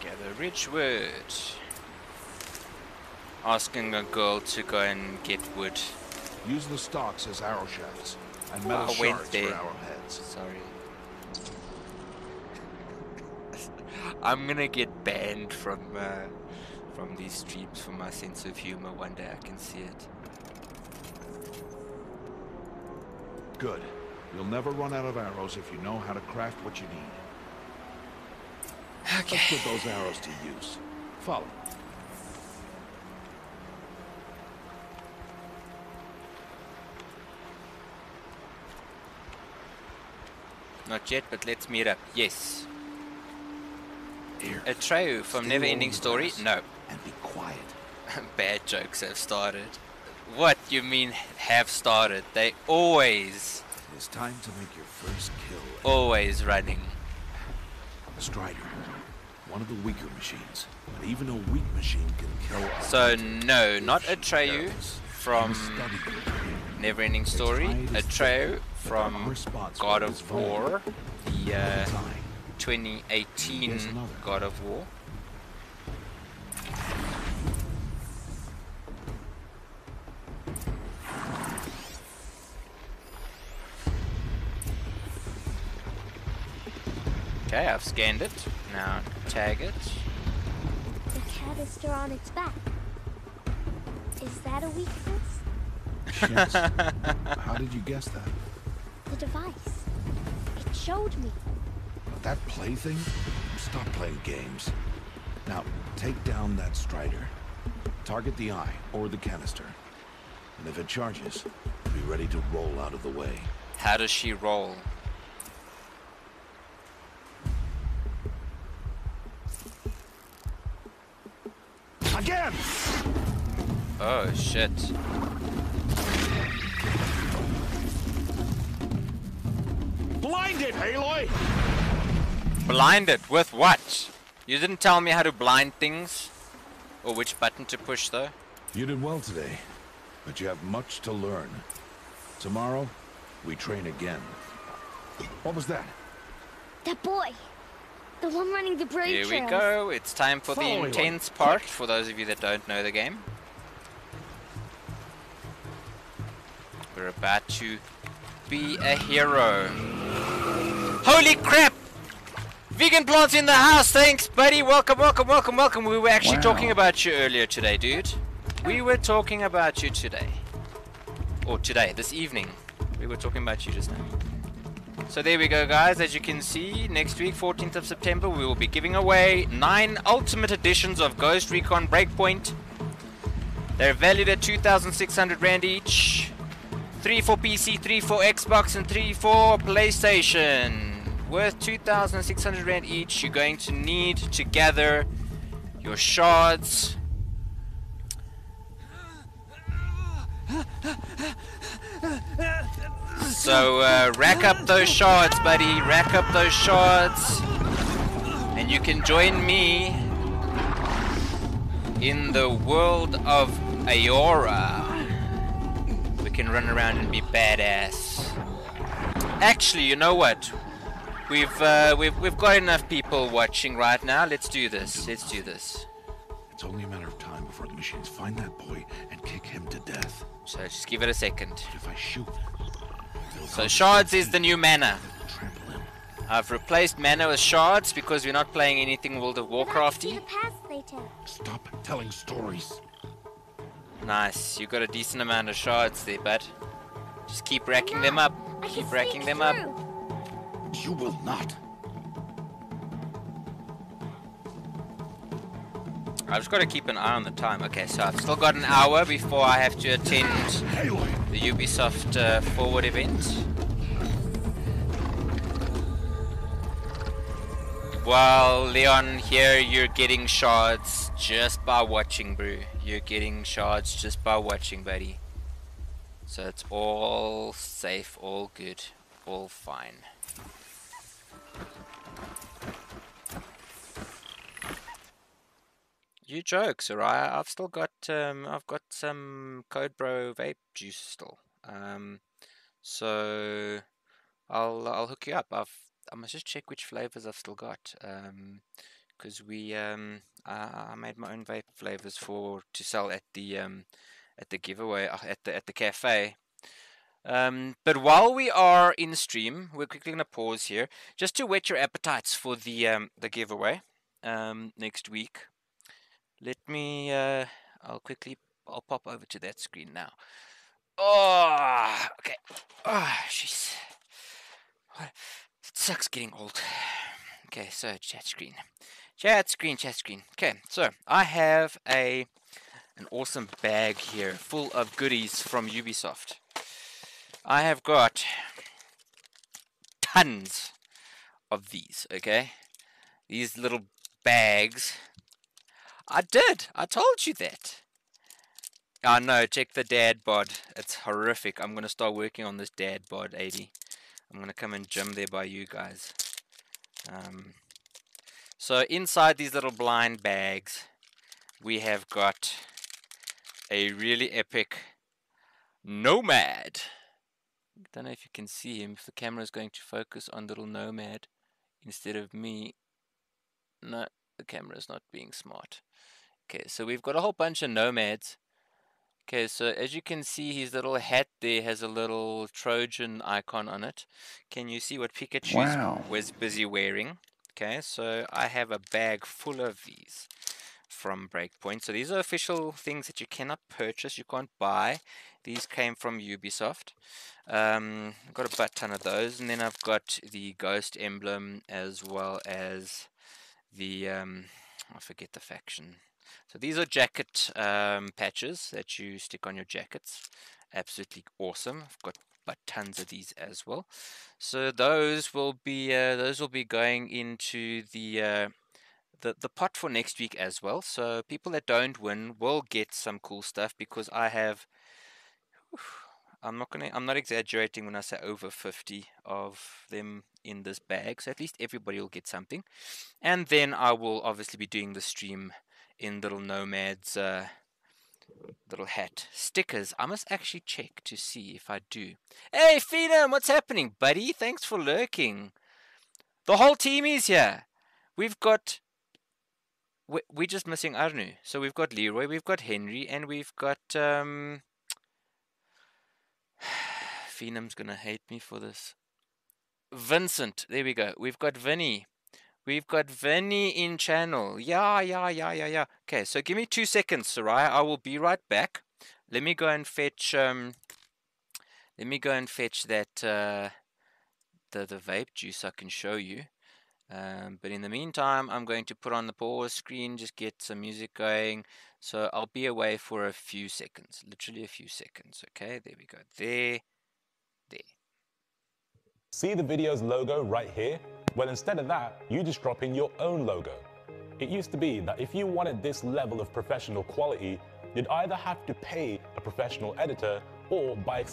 Gather Ridgewood. Asking a girl to go and get wood. Use the stalks as arrow shafts, and metal went shards for arrowheads. Sorry. I'm gonna get banned from uh, from these streams for my sense of humor. One day I can see it. Good. You'll never run out of arrows if you know how to craft what you need. Okay. Let's put those arrows to use. Follow. Not yet, but let's meet up. Yes. Here. Atreyu from Stay Never Ending Story? No. And be quiet. Bad jokes have started. What you mean have started? They always, It's time to make your first kill. always running. Strider. One of the weaker machines. But even a weak machine can kill. a So no, not Atreyu from Study them. Never Ending Story. is Atreyu thick, but there from God of War, uh, Time. 2018 God of War. Okay, I've scanned it. Now tag it. The canister on its back. Is that a weakness? Shit. How did you guess that? The device. It showed me. That plaything? Stop playing games. Now, take down that Strider. Target the eye or the canister. And if it charges, be ready to roll out of the way. How does she roll? Again! Oh shit. Blinded, Aloy! Blinded with what? You didn't tell me how to blind things? Or which button to push though? You did well today, but you have much to learn. Tomorrow, we train again. What was that? That boy. The one running the braid Here we go. It's time for the Follow me, intense part for those of you that don't know the game. We're about to be a hero. Holy crap! Vegan plants in the house, thanks buddy. Welcome, welcome, welcome, welcome. We were actually talking about you earlier today, dude. We were talking about you today. Or today, this evening. We were talking about you just now. So there we go, guys. As you can see, next week, 14th of September, we will be giving away nine ultimate editions of Ghost Recon Breakpoint. They're valued at 2,600 Rand each. Three for PC, three for Xbox, and three for PlayStation. Worth 2,600 Rand each. You're going to need to gather your shards. So uh, rack up those shards, buddy. Rack up those shards. And you can join me in the world of Auroa. We can run around and be badass. Actually, you know what? We've uh, we've we've got enough people watching right now. Let's do this. Let's do this. It's only a matter of time before the machines find that boy and kick him to death. So just give it a second. But if I shoot, So shards is the new mana. They'll trample him. I've replaced mana with shards because we're not playing anything World of But I Warcrafty. the paths they take. Stop telling stories. Nice, you got a decent amount of shards there, bud. Just keep racking them up. I Keep racking sneak them up. You will not. I've just got to keep an eye on the time. Okay, so I've still got an hour before I have to attend the Ubisoft uh, Forward event. Well, Leon, here you're getting shards just by watching, bro. You're getting shards just by watching, buddy. So it's all safe, all good, all fine. You joke, Soraya. I've still got um, I've got some Code Bro vape juice still. Um, so I'll I'll hook you up. I've I must just check which flavors I've still got. Um, because we um I, I made my own vape flavors for to sell at the um at the giveaway uh, at the at the cafe. Um, but while we are in stream, we're quickly gonna pause here just to whet your appetites for the um the giveaway um next week. Let me uh I'll quickly I'll pop over to that screen now. Oh okay. Oh jeez. It sucks getting old. Okay, so chat screen. Chat screen, chat screen. Okay, so I have a an awesome bag here full of goodies from Ubisoft. I have got tons of these, okay? These little bags. I did. I told you that. I know. Check the dad bod. It's horrific. I'm gonna start working on this dad bod, 80. I'm gonna come and gym there by you guys. Um, so inside these little blind bags, we have got a really epic nomad. I don't know if you can see him. If the camera is going to focus on little nomad instead of me. No, the camera is not being smart. Okay, so we've got a whole bunch of nomads. Okay, so as you can see, his little hat there has a little Trojan icon on it. Can you see what Pikachu Wow. was busy wearing? Okay, so I have a bag full of these from Breakpoint. So these are official things that you cannot purchase, you can't buy. These came from Ubisoft. Um, I've got a butt ton of those, and then I've got the Ghost emblem as well as the um, I forget the faction. So these are jacket um, patches that you stick on your jackets. Absolutely awesome. I've got but tons of these as well. So those will be uh, those will be going into the uh, the the pot for next week as well. So people that don't win will get some cool stuff because I have. I'm not gonna. I'm not exaggerating when I say over 50 of them in this bag. So at least everybody will get something, and then I will obviously be doing the stream in little nomads. Uh, little hat stickers. I must actually check to see if I do. Hey, Phenom, what's happening, buddy? Thanks for lurking. The whole team is here. We've got. We're just missing Arnu. So we've got Leroy, we've got Henry, and we've got. um Phenom's gonna hate me for this. Vincent. There we go. We've got Vinny. We've got Vinny in channel. Yeah, yeah, yeah, yeah, yeah. Okay, so give me two seconds, Soraya. I will be right back. Let me go and fetch um let me go and fetch that uh the the vape juice I can show you. Um, but in the meantime, I'm going to put on the pause screen, just get some music going. So I'll be away for a few seconds, literally a few seconds. Okay, there we go. There, there. See the video's logo right here? Well, instead of that, you just drop in your own logo. It used to be that if you wanted this level of professional quality, you'd either have to pay a professional editor or buy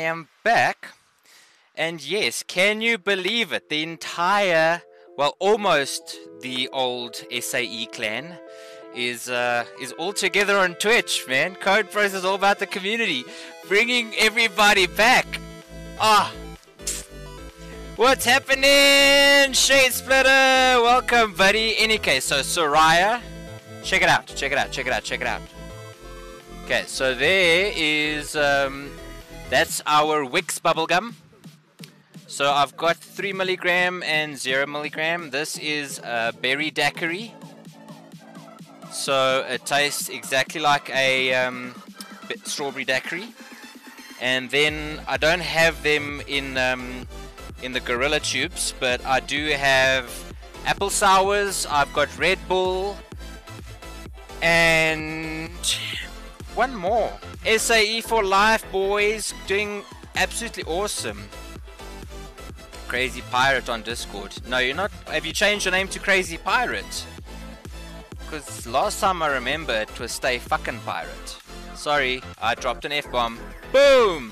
am back. And yes, can you believe it? The entire, well, almost the old SAE clan is uh, is all together on Twitch, man. Code Bros is all about the community, bringing everybody back. Ah, what's happening, Shade Splitter? Welcome, buddy. Any case, so Soraya, check it out, check it out, check it out, check it out. Okay, so there is um, that's our Wix bubblegum. So I've got 3 milligram and 0 milligram. This is a berry daiquiri. So it tastes exactly like a um, strawberry daiquiri. And then I don't have them in um, in the Gorilla tubes, but I do have apple sours. I've got Red Bull and one more. SAE for life, boys. Doing absolutely awesome. Crazy Pirate on Discord. No, you're not. Have you changed your name to Crazy Pirate? Because last time I remember it was Stay Fucking Pirate. Sorry, I dropped an F bomb. Boom!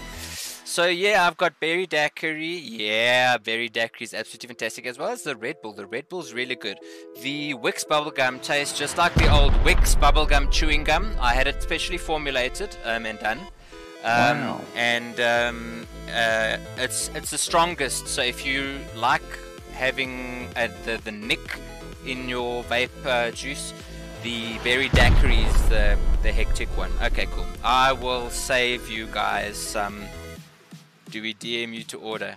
So yeah, I've got Berry Daiquiri. Yeah, Berry Daiquiri is absolutely fantastic, as well as the Red Bull. The Red Bull's really good. The Wix bubblegum tastes just like the old Wix bubblegum chewing gum. I had it specially formulated um, and done. Um, Wow. And um, uh, it's it's the strongest. So if you like having uh, the the nick in your vape uh, juice, the berry daiquiri is the the hectic one. Okay, cool. I will save you guys some Do we DM you to order?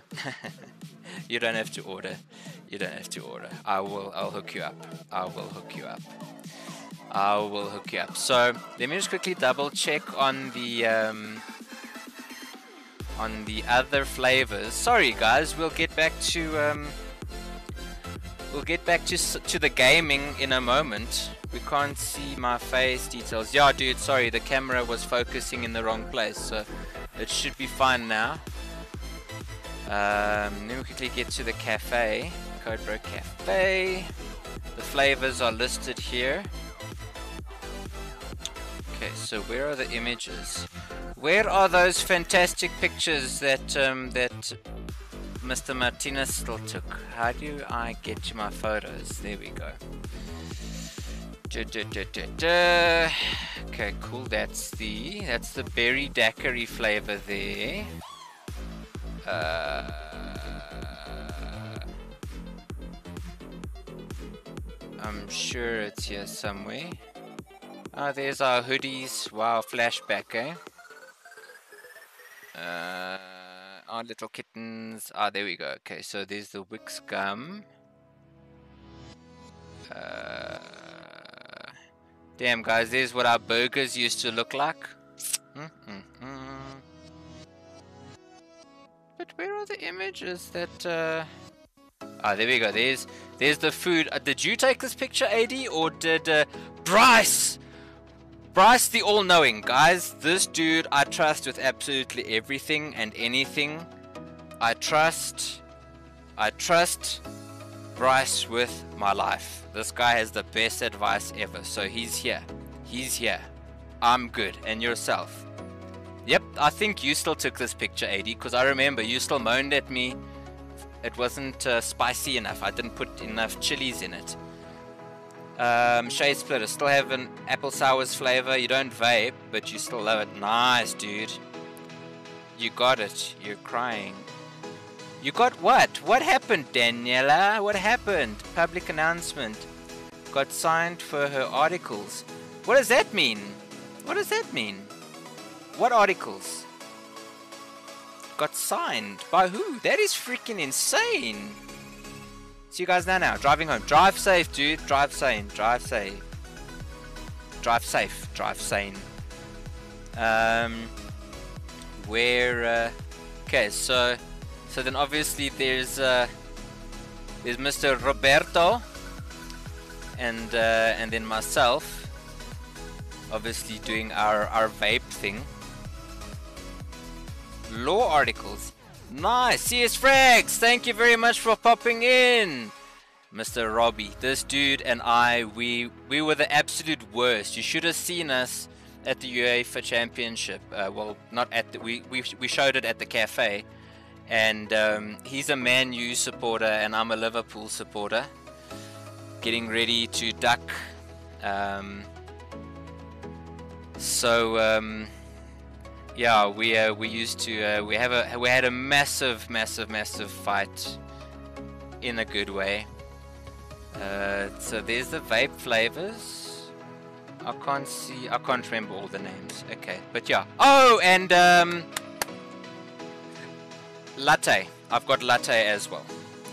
you don't have to order. You don't have to order. I will. I'll hook you up. I will hook you up. I will hook you up. So let me just quickly double check on the um, on the other flavors. Sorry guys, we'll get back to um, we'll get back to to the gaming in a moment. We can't see my face details. Yeah, dude, sorry, the camera was focusing in the wrong place, so it should be fine now. Um, then we quickly get to the cafe, Codebro Cafe. The flavors are listed here. Okay, so where are the images? Where are those fantastic pictures that um, that Mr. Martinez still took? How do I get to my photos? There we go. Okay, cool. That's the that's the berry daiquiri flavor there. Uh, I'm sure it's here somewhere. Ah, oh, there's our hoodies. Wow, flashback, eh? Uh, our little kittens. Ah, there we go. Okay, so there's the Wix gum. Uh, damn, guys, there's what our burgers used to look like. Mm -hmm. But where are the images that? Uh... Ah, there we go. There's there's the food. Uh, did you take this picture, AD, or did uh, Bryce? Bryce the all-knowing, guys. This dude I trust with absolutely everything and anything. I trust, I trust Bryce with my life. This guy has the best advice ever. So he's here. He's here. I'm good. And yourself. Yep, I think you still took this picture, AD, because I remember you still moaned at me. It wasn't uh, spicy enough. I didn't put enough chilies in it. Um, Shade Splitter, still have an apple sours flavor. You don't vape, but you still love it. Nice, dude. You got it. You're crying. You got what? What happened, Daniela? What happened? Public announcement. Got signed for her articles. What does that mean? What does that mean? What articles? Got signed. By who? That is freaking insane. See you guys now now. Driving home. Drive safe, dude. Drive sane. Drive safe. Drive safe. Drive sane. Um, where? Uh, okay, so so then obviously there's uh, there's Mr. Roberto, and uh, and then myself, obviously doing our our vape thing. Law articles. Nice, CS Frags, thank you very much for popping in. Mr. Robbie, this dude and I, we we were the absolute worst. You should have seen us at the UEFA Championship. Uh, well, not at the, we, we we showed it at the cafe, and um, he's a Man U supporter and I'm a Liverpool supporter. Getting ready to duck. Um, so. Um, yeah, we uh, we used to uh, we have a we had a massive, massive, massive fight in a good way. Uh, so there's the vape flavors. I can't see. I can't remember all the names. Okay, but yeah. Oh, and um, latte. I've got latte as well.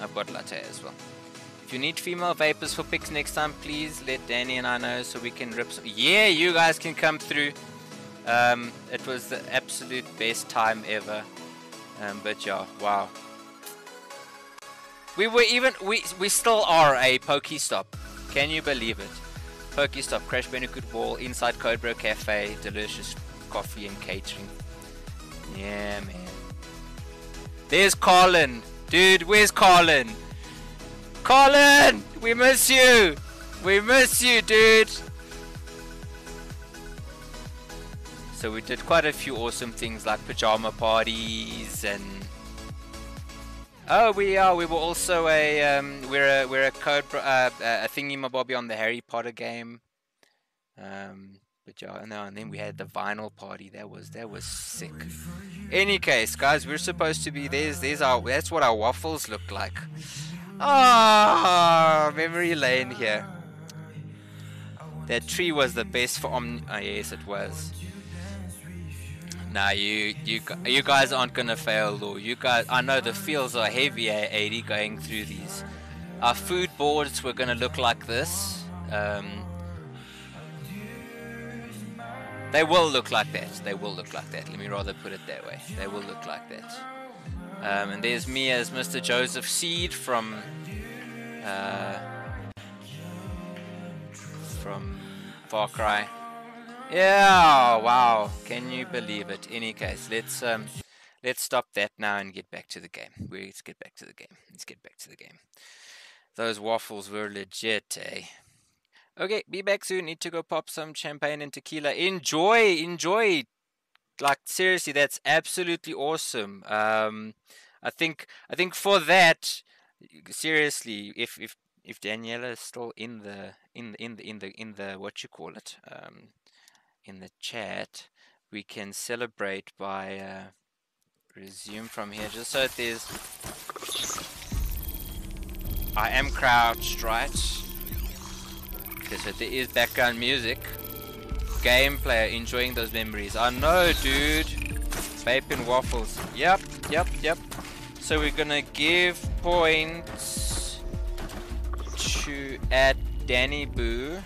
I've got latte as well. If you need female vapors for pics next time, please let Danny and I know so we can rip. Some yeah, you guys can come through. Um, it was the absolute best time ever. Um, but yeah, wow. We were even, we, we still are a Pokestop. Can you believe it? Pokestop, Crash Bandicoot Wall, inside Codebro Cafe, delicious coffee and catering. Yeah, man. There's Colin. Dude, where's Colin? Colin! We miss you! We miss you, dude! So we did quite a few awesome things like pajama parties and oh we are we were also a um, we're a we're a code uh, a thingy mabobby on the Harry Potter game. Um, but yeah, no, and then we had the vinyl party. That was that was sick. Any case, guys, we're supposed to be there's there's our that's what our waffles look like. Ah, memory lane here. That tree was the best for Omni. Oh, yes, it was. Nah, you you you guys aren't gonna fail, though. You guys, I know the fields are heavy, at 80 going through these. Our food boards were gonna look like this. Um, they will look like that. They will look like that. Let me rather put it that way. They will look like that. Um, and there's me as Mr. Joseph Seed from uh, from Far Cry. Yeah, wow. Can you believe it? Any case, let's um let's stop that now and get back to the game. We let's get back to the game. Let's get back to the game. Those waffles were legit, eh? Okay, be back soon. Need to go pop some champagne and tequila. Enjoy, enjoy. Like seriously, that's absolutely awesome. Um, I think I think for that, seriously, if if if Daniela is still in the in the in the in the in the what you call it, um, in the chat, we can celebrate by uh, resume from here. Just so there's, I am crouched, right? Okay, so there is background music. Gameplay, enjoying those memories. I know, dude. Vape and waffles. Yep, yep, yep. So we're gonna give points to at Danny Boo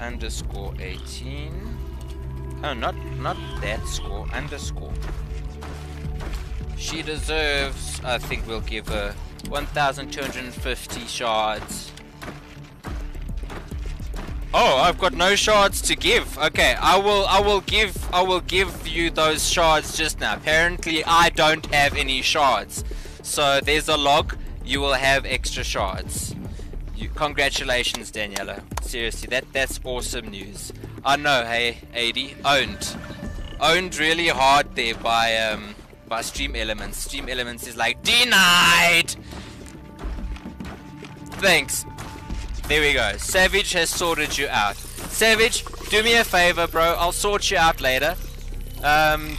underscore 18. Oh, not not that score. Underscore. She deserves. I think we'll give her 1,250 shards. Oh, I've got no shards to give. Okay, I will I will give I will give you those shards just now. Apparently I don't have any shards. So there's a log. You will have extra shards. You, congratulations, Daniela. Seriously, that that's awesome news. I know, hey, AD owned, owned really hard there by um by Stream Elements. Stream Elements is like denied. Thanks. There we go. Savage has sorted you out. Savage, do me a favor, bro. I'll sort you out later. Um,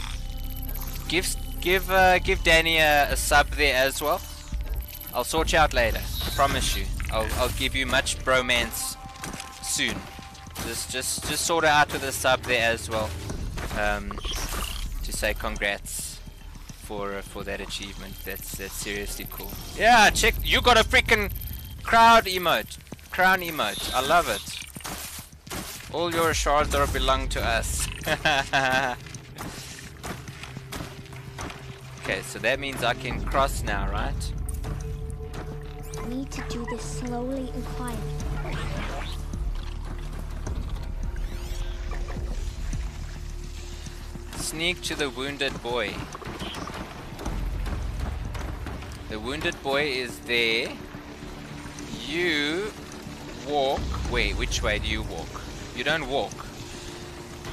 give give uh, give Danny a, a sub there as well. I'll sort you out later. I promise you. I'll I'll give you much bromance soon. Just just just sort it out with a sub there as well. Um, to say congrats for uh, for that achievement. That's that's seriously cool. Yeah, check. You got a freaking crowd emote, crown emote. I love it. All your shards are belong to us. okay, so that means I can cross now, right? Need to do this slowly and quietly. Sneak to the wounded boy. The wounded boy is there. You walk. Wait, which way do you walk? You don't walk.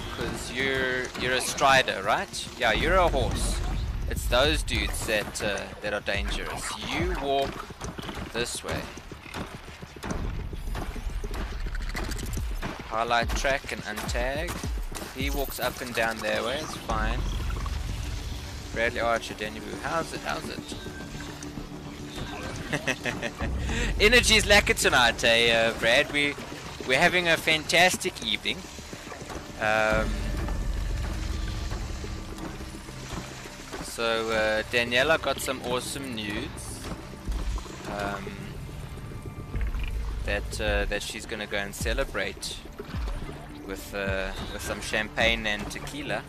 Because you're you're a strider, right? Yeah, you're a horse. It's those dudes that uh, that are dangerous. You walk this way. Highlight track and untag. He walks up and down their way, it's fine. Bradley Archer, Boo. How's it? How's it? Energy's lacking tonight, eh, uh, Brad? We, we're having a fantastic evening. Um, so, uh, Daniela got some awesome news. Um, that uh, that she's gonna go and celebrate with uh, with some champagne and tequila.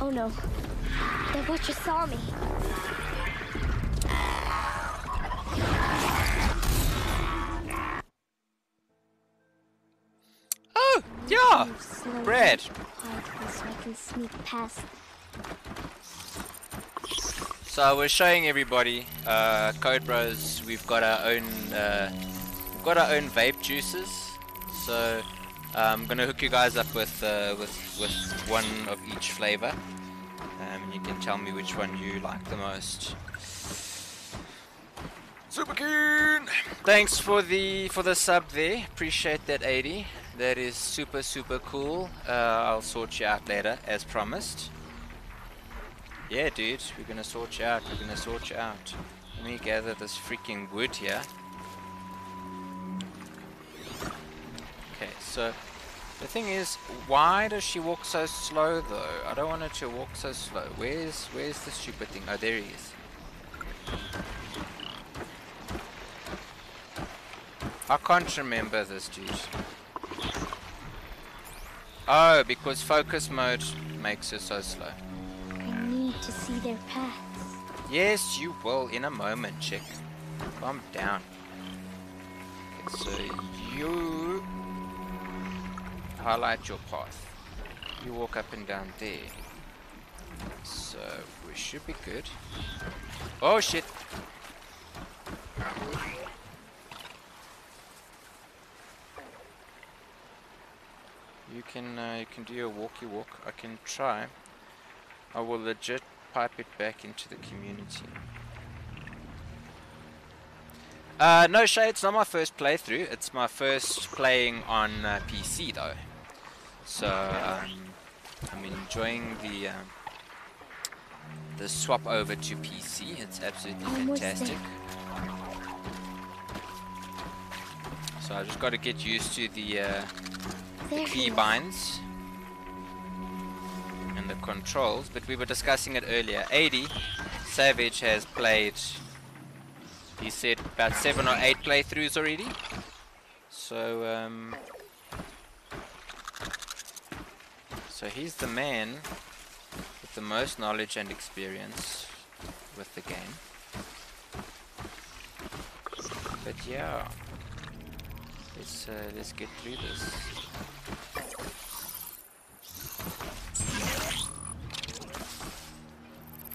Oh no. The Butcher saw me. Oh, yeah, Move slowly Brad. and quietly so I can sneak past. So we're showing everybody, uh, Code Bros. We've got our own, uh, we've got our own vape juices. So I'm gonna hook you guys up with uh, with with one of each flavor. Um, you can tell me which one you like the most. Super keen. Thanks for the for the sub there. Appreciate that AD. That is super super cool. Uh, I'll sort you out later, as promised. Yeah, dude, we're gonna sort you out. We're gonna sort you out. Let me gather this freaking wood here. Okay, so the thing is, why does she walk so slow though? I don't want her to walk so slow. Where's where's the stupid thing? Oh, there he is. I can't remember this, dude. Oh, because focus mode makes her so slow. Need to see their paths. Yes, you will in a moment, chick. Calm down. Okay, so you highlight your path. You walk up and down there. So we should be good. Oh shit! You can uh, you can do your walkie walk. I can try. I will legit pipe it back into the community. Uh, no shade, it's not my first playthrough. It's my first playing on uh, PC though. So um, I'm enjoying the um, the swap over to PC. It's absolutely fantastic. So I just got to get used to the uh, the There he is. keybinds and the controls, but we were discussing it earlier. AD Savage has played, he said, about seven or eight playthroughs already. So, um, so he's the man with the most knowledge and experience with the game. But yeah, let's uh, let's get through this.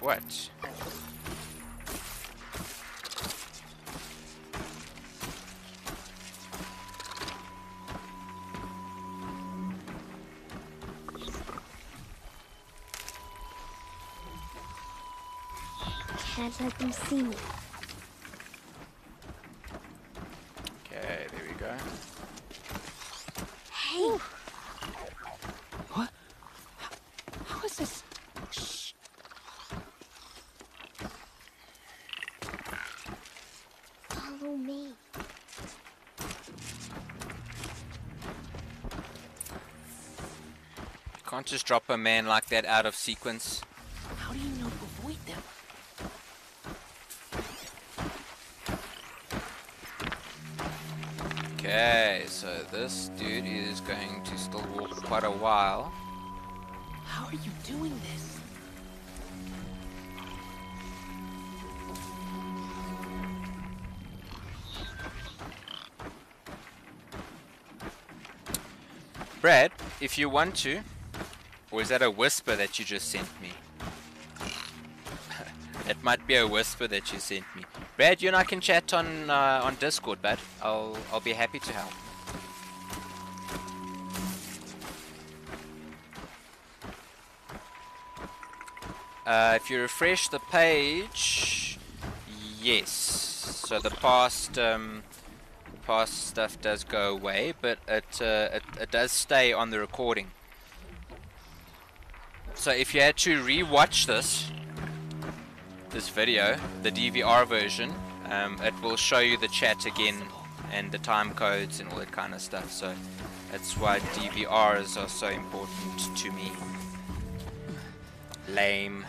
What? Can't let them see me. Okay, there we go. Hey, What? How is this? follow me. You can't just drop a man like that out of sequence. How do you know to avoid them? Okay, so this dude is going to still walk quite a while. How are you doing this? Brad, if you want to, or is that a whisper that you just sent me? that might be a whisper that you sent me. Brad, you and I can chat on uh, on Discord, bud. I'll I'll be happy to help. Uh, if you refresh the page, yes. So the past um, past stuff does go away, but it, uh, it it does stay on the recording. So if you had to re-watch this this video, the DVR version, um, it will show you the chat again and the time codes and all that kind of stuff. So that's why DVRs are so important to me. Lame.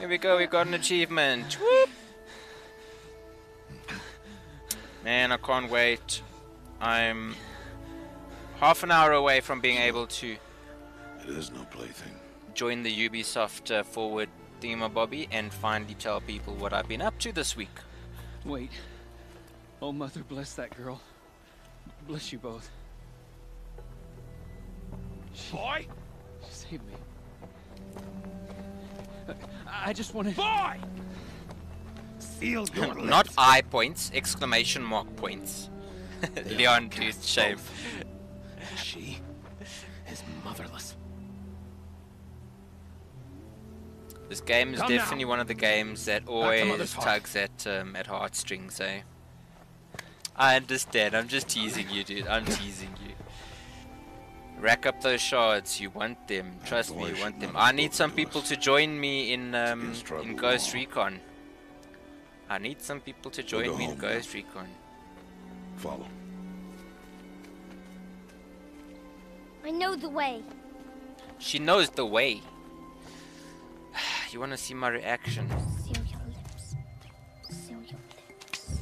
Here we go, we got an achievement. Whoop. Man, I can't wait. I'm half an hour away from being able to It is no plaything. join the Ubisoft uh, forward theme, Bobby and finally tell people what I've been up to this week. Wait. Oh, Mother, bless that girl. Bless you both. Boy! Save me. I- I just wanted. Boy! Seal your Not I points, exclamation mark points. Leon, dude, shame. She is motherless. This game is Come now. definitely one of the games that always mother's heart. tugs at um, at heartstrings, eh? I understand. I'm just teasing you, dude. I'm teasing you. Rack up those shards. You want them. Trust me, you want them. I need some people to join me in um, against in Ghost. Recon. I need some people to join me in home now. Ghost Recon. Follow. I know the way. She knows the way. You want to see my reaction? Seal your lips. Seal your lips.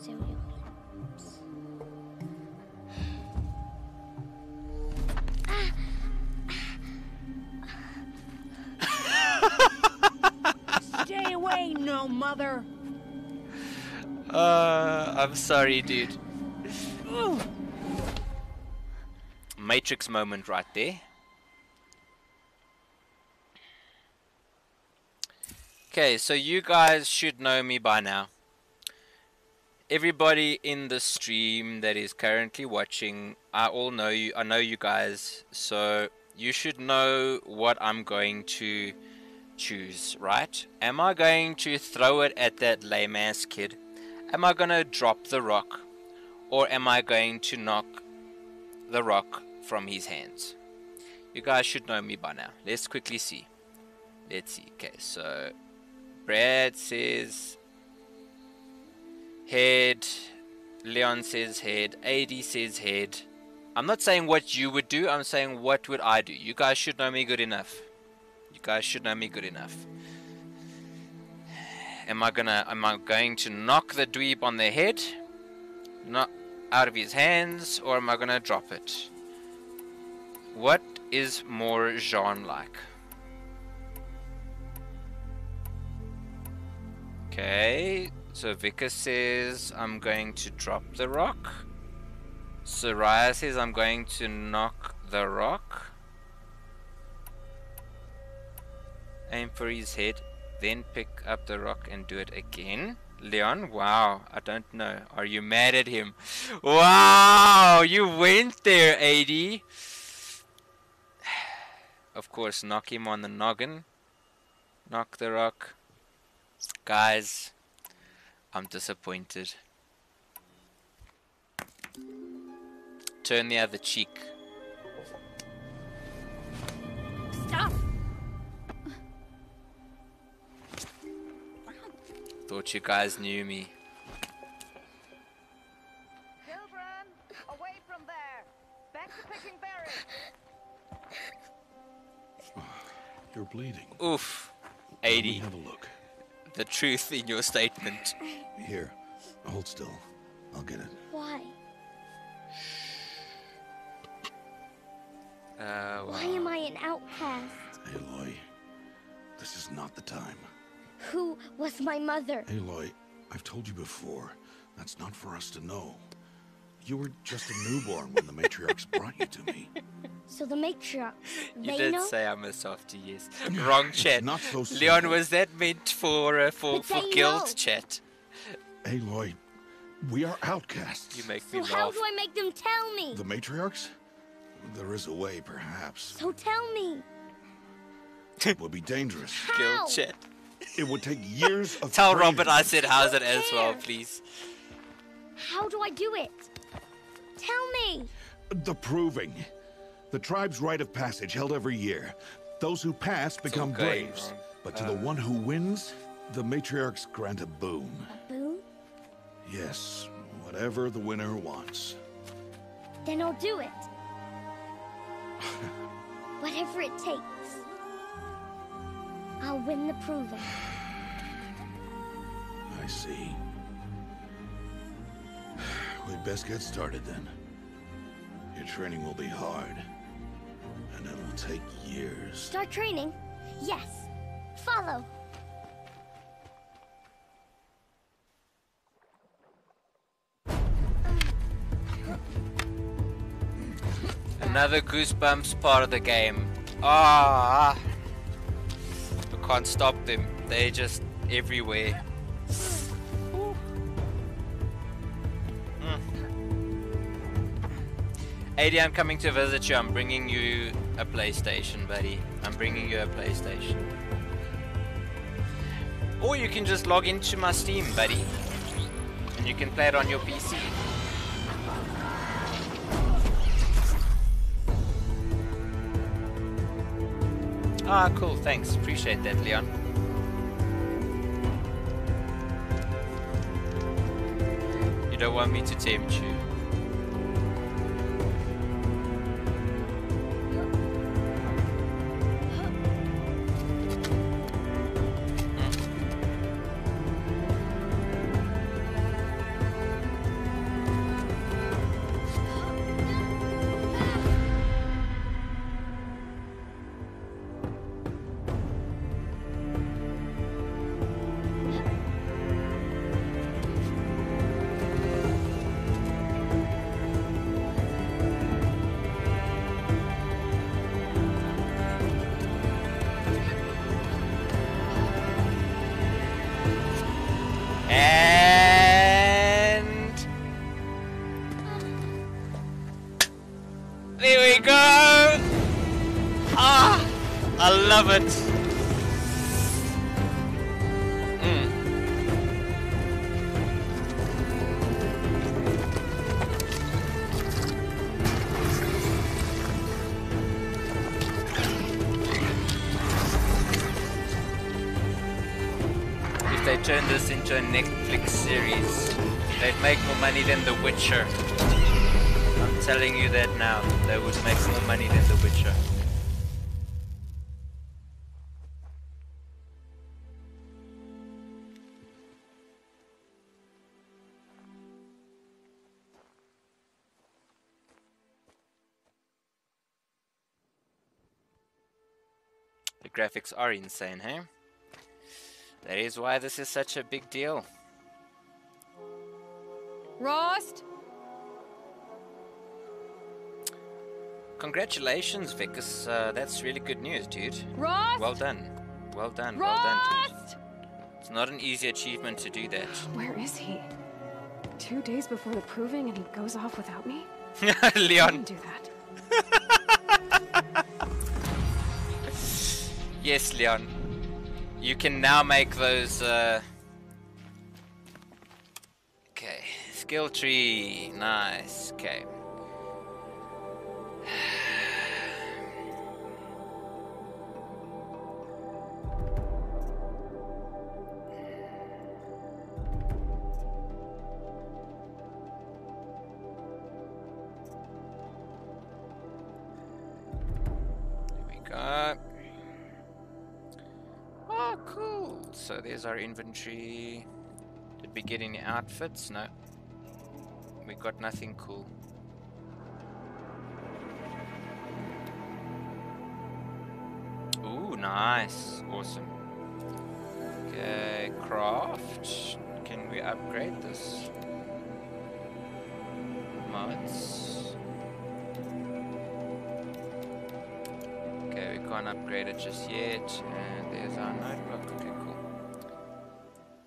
Seal your lips. Stay away, no mother. Uh, I'm sorry, dude. Matrix moment right there. Okay, so you guys should know me by now. Everybody in the stream that is currently watching, I all know you. I know you guys, so you should know what I'm going to choose, right? Am I going to throw it at that lame ass kid? Am I going to drop the rock? Or am I going to knock the rock from his hands? You guys should know me by now. Let's quickly see. Let's see. Okay, so Brad says head. Leon says head. AD says head. I'm not saying what you would do. I'm saying what would I do. You guys should know me good enough. You guys should know me good enough. Am I gonna? Am I going to knock the dweeb on the head? Not out of his hands, or am I gonna drop it? What is more Jean like? Okay, so Vika says I'm going to drop the rock. Soraya says I'm going to knock the rock. Aim for his head, then pick up the rock and do it again. Leon, wow, I don't know. Are you mad at him? Wow, you went there, AD. Of course, knock him on the noggin. Knock the rock. Guys, I'm disappointed. Turn the other cheek. Thought you guys knew me. Children, away from there. Back to picking berries. You're bleeding. Oof. Let me 80. have a look. The truth in your statement. Here, hold still. I'll get it. Why? Uh, Why am I an outcast? Aloy, this is not the time. Who was my mother? Aloy, I've told you before, that's not for us to know. You were just a newborn when the matriarchs brought you to me. So the matriarchs, You did know? say I'm a softie, yes. Wrong It's chat. not so Leon, was that meant for uh, for But for they guilt know. chat? Aloy, we are outcasts. You make So me how do I make them tell me? The matriarchs? There is a way, perhaps. So tell me. It would be dangerous. How? Guilt chat. It would take years of Tell training. Robert I said how's it don't as well, please. How do I do it? Tell me. The proving. The tribe's rite of passage held every year. Those who pass become going braves. wrong. But to the uh. one who wins, the matriarchs grant a boon. A boon? Yes, whatever the winner wants. Then I'll do it. Whatever it takes. I'll win the proving. I see. We'd best get started then. Your training will be hard. And it'll take years. Start training? Yes. Follow. Another goosebumps part of the game. Ah, I can't stop them. They're just everywhere. Hmm. AD, I'm coming to visit you. I'm bringing you a PlayStation, buddy. I'm bringing you a PlayStation. Or you can just log into my Steam, buddy. And you can play it on your PC. Ah, cool, thanks. Appreciate that, Leon. You don't want me to tempt you. Graphics are insane, hey? That is why this is such a big deal. Rost? Congratulations, Vicus. Uh, that's really good news, dude. Rost? Well done. Well done. Well done, dude. Rost? It's not an easy achievement to do that. Where is he? Two days before the proving and he goes off without me? Leon. Do that. Yes, Leon. You can now make those. Uh... Okay, skill tree. Nice. Okay. There's our inventory. Did we get any outfits? No. We got nothing cool. Ooh, nice. Awesome. Okay, craft. Can we upgrade this? Mods. Okay, we can't upgrade it just yet. And there's our notebook.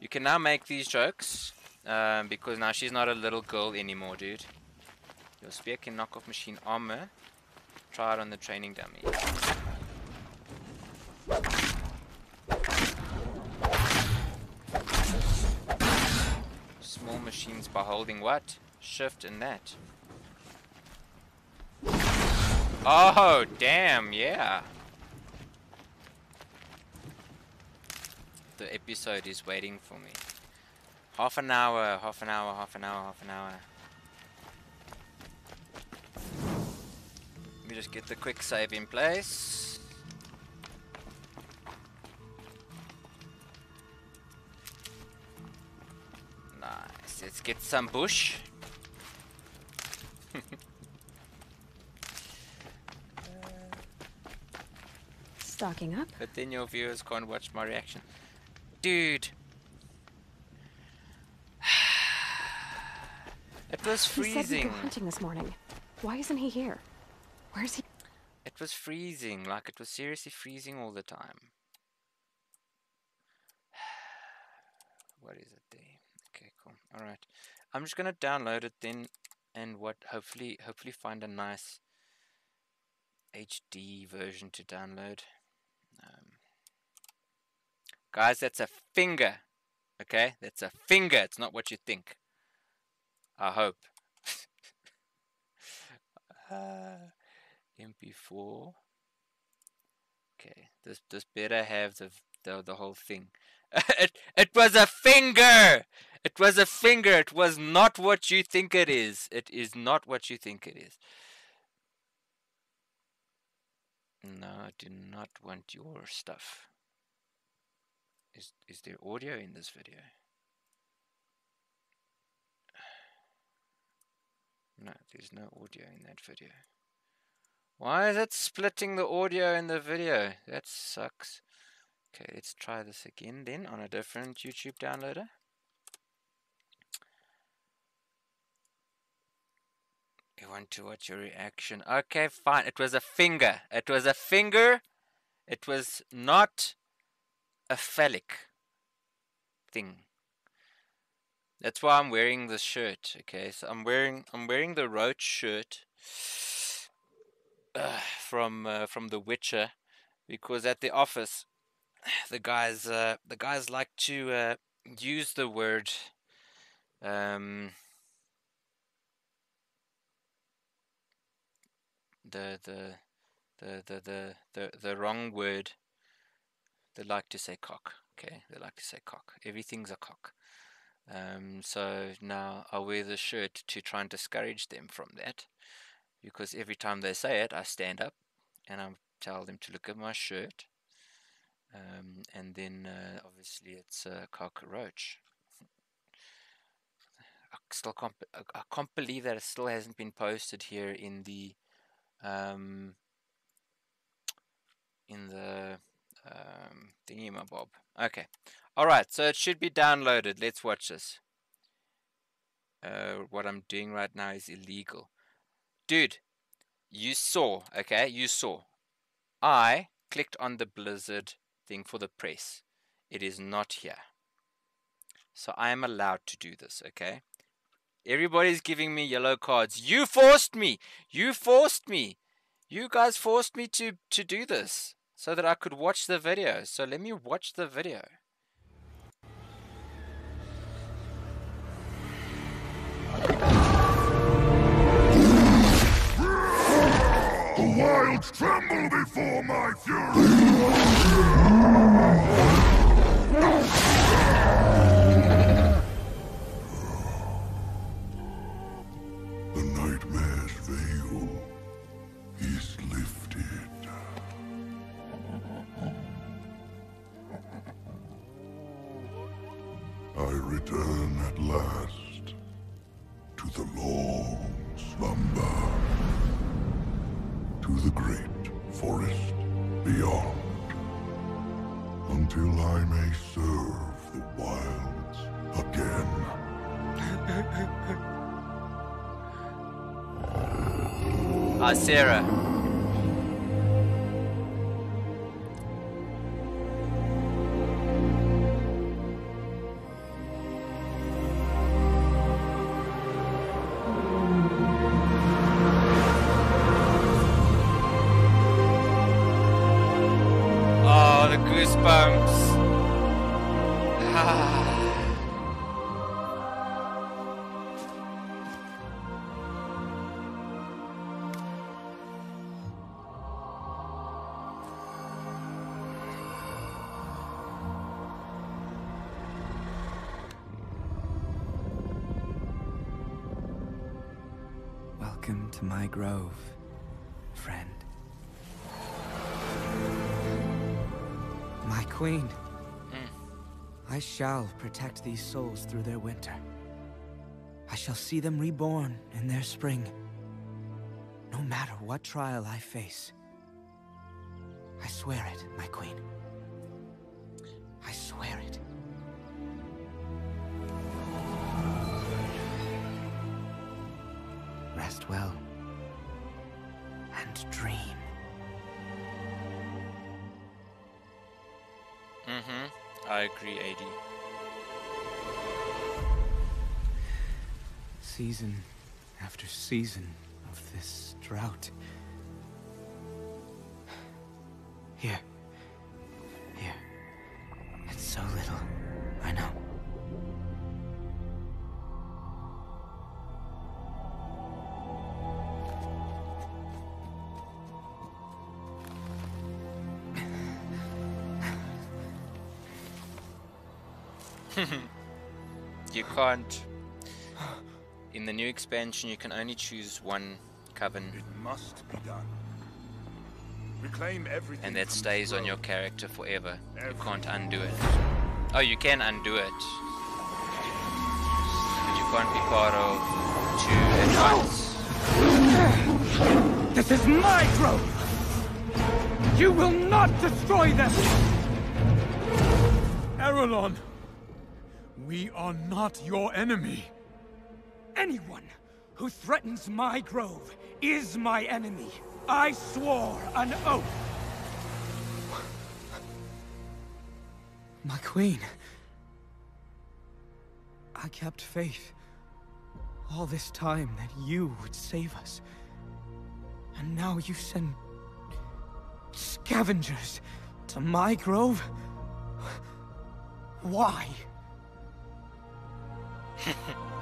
You can now make these jokes. Um, because now she's not a little girl anymore, dude. Your spear can knock off machine armor. Try it on the training dummy. Small machines by holding what? Shift and that. Oh, damn, yeah. The episode is waiting for me. Half an hour, half an hour, half an hour, half an hour. Let me just get the quick save in place. Nice. Let's get some bush. Stocking up? But then your viewers can't watch my reaction. Dude. It was freezing. He said go hunting this morning. Why isn't he here? Where's he? It was freezing, like it was seriously freezing all the time. What is it there? Okay, cool. Alright. I'm just gonna download it then and what hopefully hopefully find a nice HD version to download. Guys, that's a finger. Okay? That's a finger. It's not what you think. I hope. uh, MP4. Okay, this this better have the the the whole thing. it it was a finger. It was a finger. It was not what you think it is. It is not what you think it is. No, I do not want your stuff. Is is there audio in this video? No, there's no audio in that video. Why is it splitting the audio in the video? That sucks. Okay, let's try this again then on a different YouTube downloader. You want to watch your reaction. Okay, fine. It was a finger. It was a finger. It was not a phallic thing. That's why I'm wearing this shirt. Okay, so I'm wearing I'm wearing the Roach shirt uh, from uh, from The Witcher because at the office the guys uh, the guys like to uh, use the word um, the the the the the the, the wrong word they like to say cock okay? They like to say cock. Everything's a cock. Um, so now I wear the shirt to try and discourage them from that because every time they say it I stand up and I tell them to look at my shirt. Um, and then uh, obviously it's a cockroach I still can't I can't believe that it still hasn't been posted here in the um, in the um, thingy my bob. Okay, all right. So it should be downloaded. Let's watch this. Uh, what I'm doing right now is illegal, dude. You saw, okay? You saw. I clicked on the Blizzard thing for the press. It is not here. So I am allowed to do this, okay? Everybody's giving me yellow cards. You forced me. You forced me. You guys forced me to to do this so that I could watch the video. So let me watch the video. The wilds tremble before my fury! I return at last to the long slumber, to the great forest beyond, until I may serve the wilds again. Ah, Sarah. Shall protect these souls through their winter. I shall see them reborn in their spring. No matter what trial I face. I swear it, my queen. Season after season of this drought. Here. Here. It's so little. I know. you can't. In the new expansion, you can only choose one coven. It must be done. Reclaim everything. And that stays on your character forever. You can't undo it. Oh, you can undo it. But you can't be part of two at once. This is my grove! You will not destroy them! Aralon! we are not your enemy. Anyone who threatens my grove is my enemy. I swore an oath. My queen. I kept faith all this time that you would save us. And now you send scavengers to my grove? Why?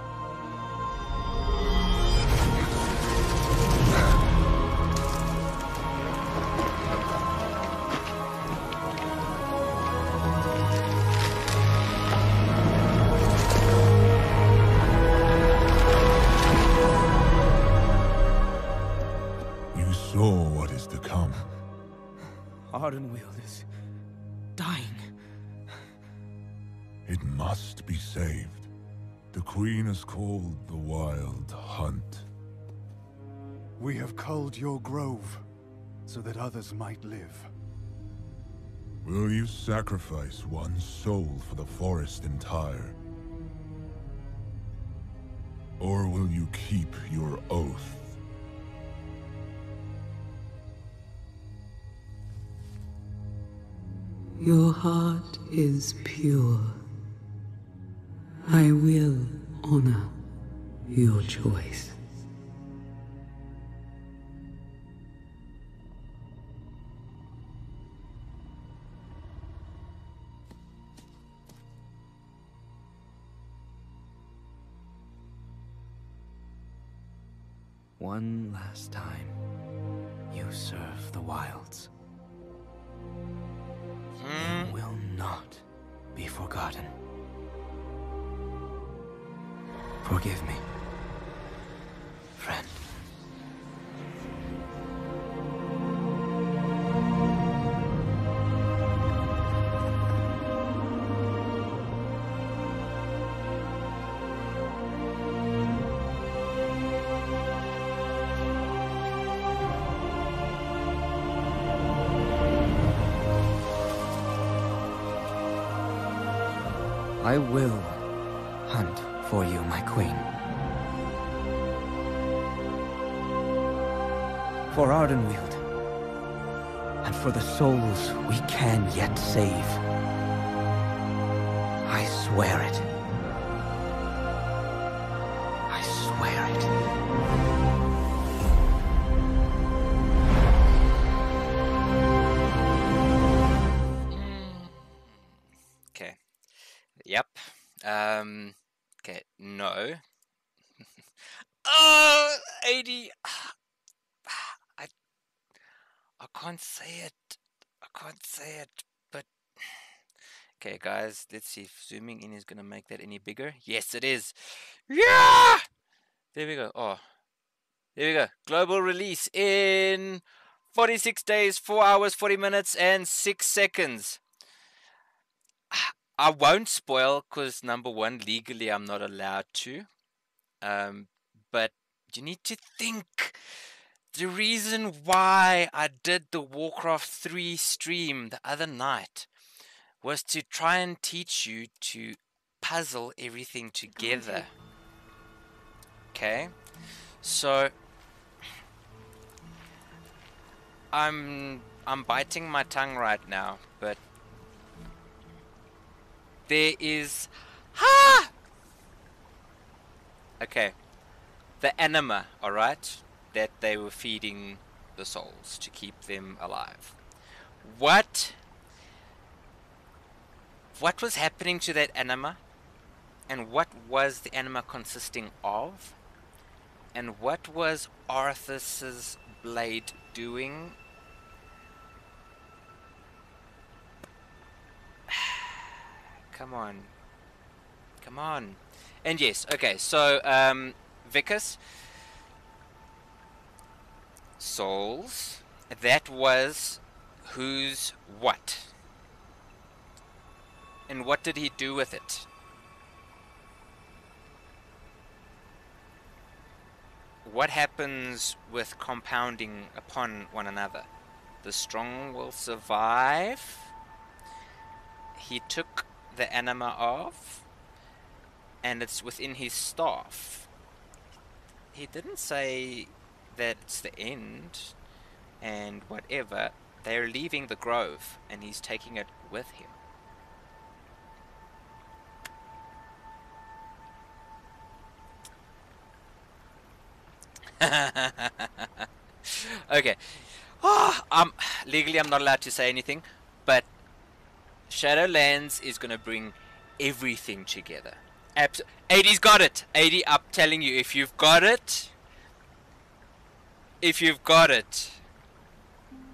Ardenweald is dying. It must be saved. The Queen has called the Wild Hunt. We have culled your grove, so that others might live. Will you sacrifice one soul for the forest entire? Or will you keep your oath? Your heart is pure. I will honor your choice. One last time, you serve the wilds. Forgive me, I will hunt for you, my queen. For Ardenweald. And for the souls we can yet save. I swear it. Guys. Let's see if zooming in is gonna make that any bigger. Yes, it is. Yeah. There we go. Oh. There we go. Global release in 46 days, 4 hours, 40 minutes, and 6 seconds. I won't spoil because number one, legally I'm not allowed to. Um, but you need to think. The reason why I did the Warcraft 3 stream the other night was to try and teach you to puzzle everything together. Okay? So I'm I'm biting my tongue right now, but there is ha! Okay. The anima all right that they were feeding the souls to keep them alive. What what was happening to that anima and what was the anima consisting of and what was arthas's blade doing Come on. Come on. And yes, okay, so um Vicus Souls. That was who's what? And what did he do with it? What happens with compounding upon one another? The strong will survive. He took the anima off, and it's within his staff. He didn't say that it's the end, and whatever. They're leaving the grove, and he's taking it with him. okay. Oh, um, legally, I'm not allowed to say anything, but Shadowlands is going to bring everything together. Abs- 80's got it. 80, I'm telling you, if you've got it, if you've got it.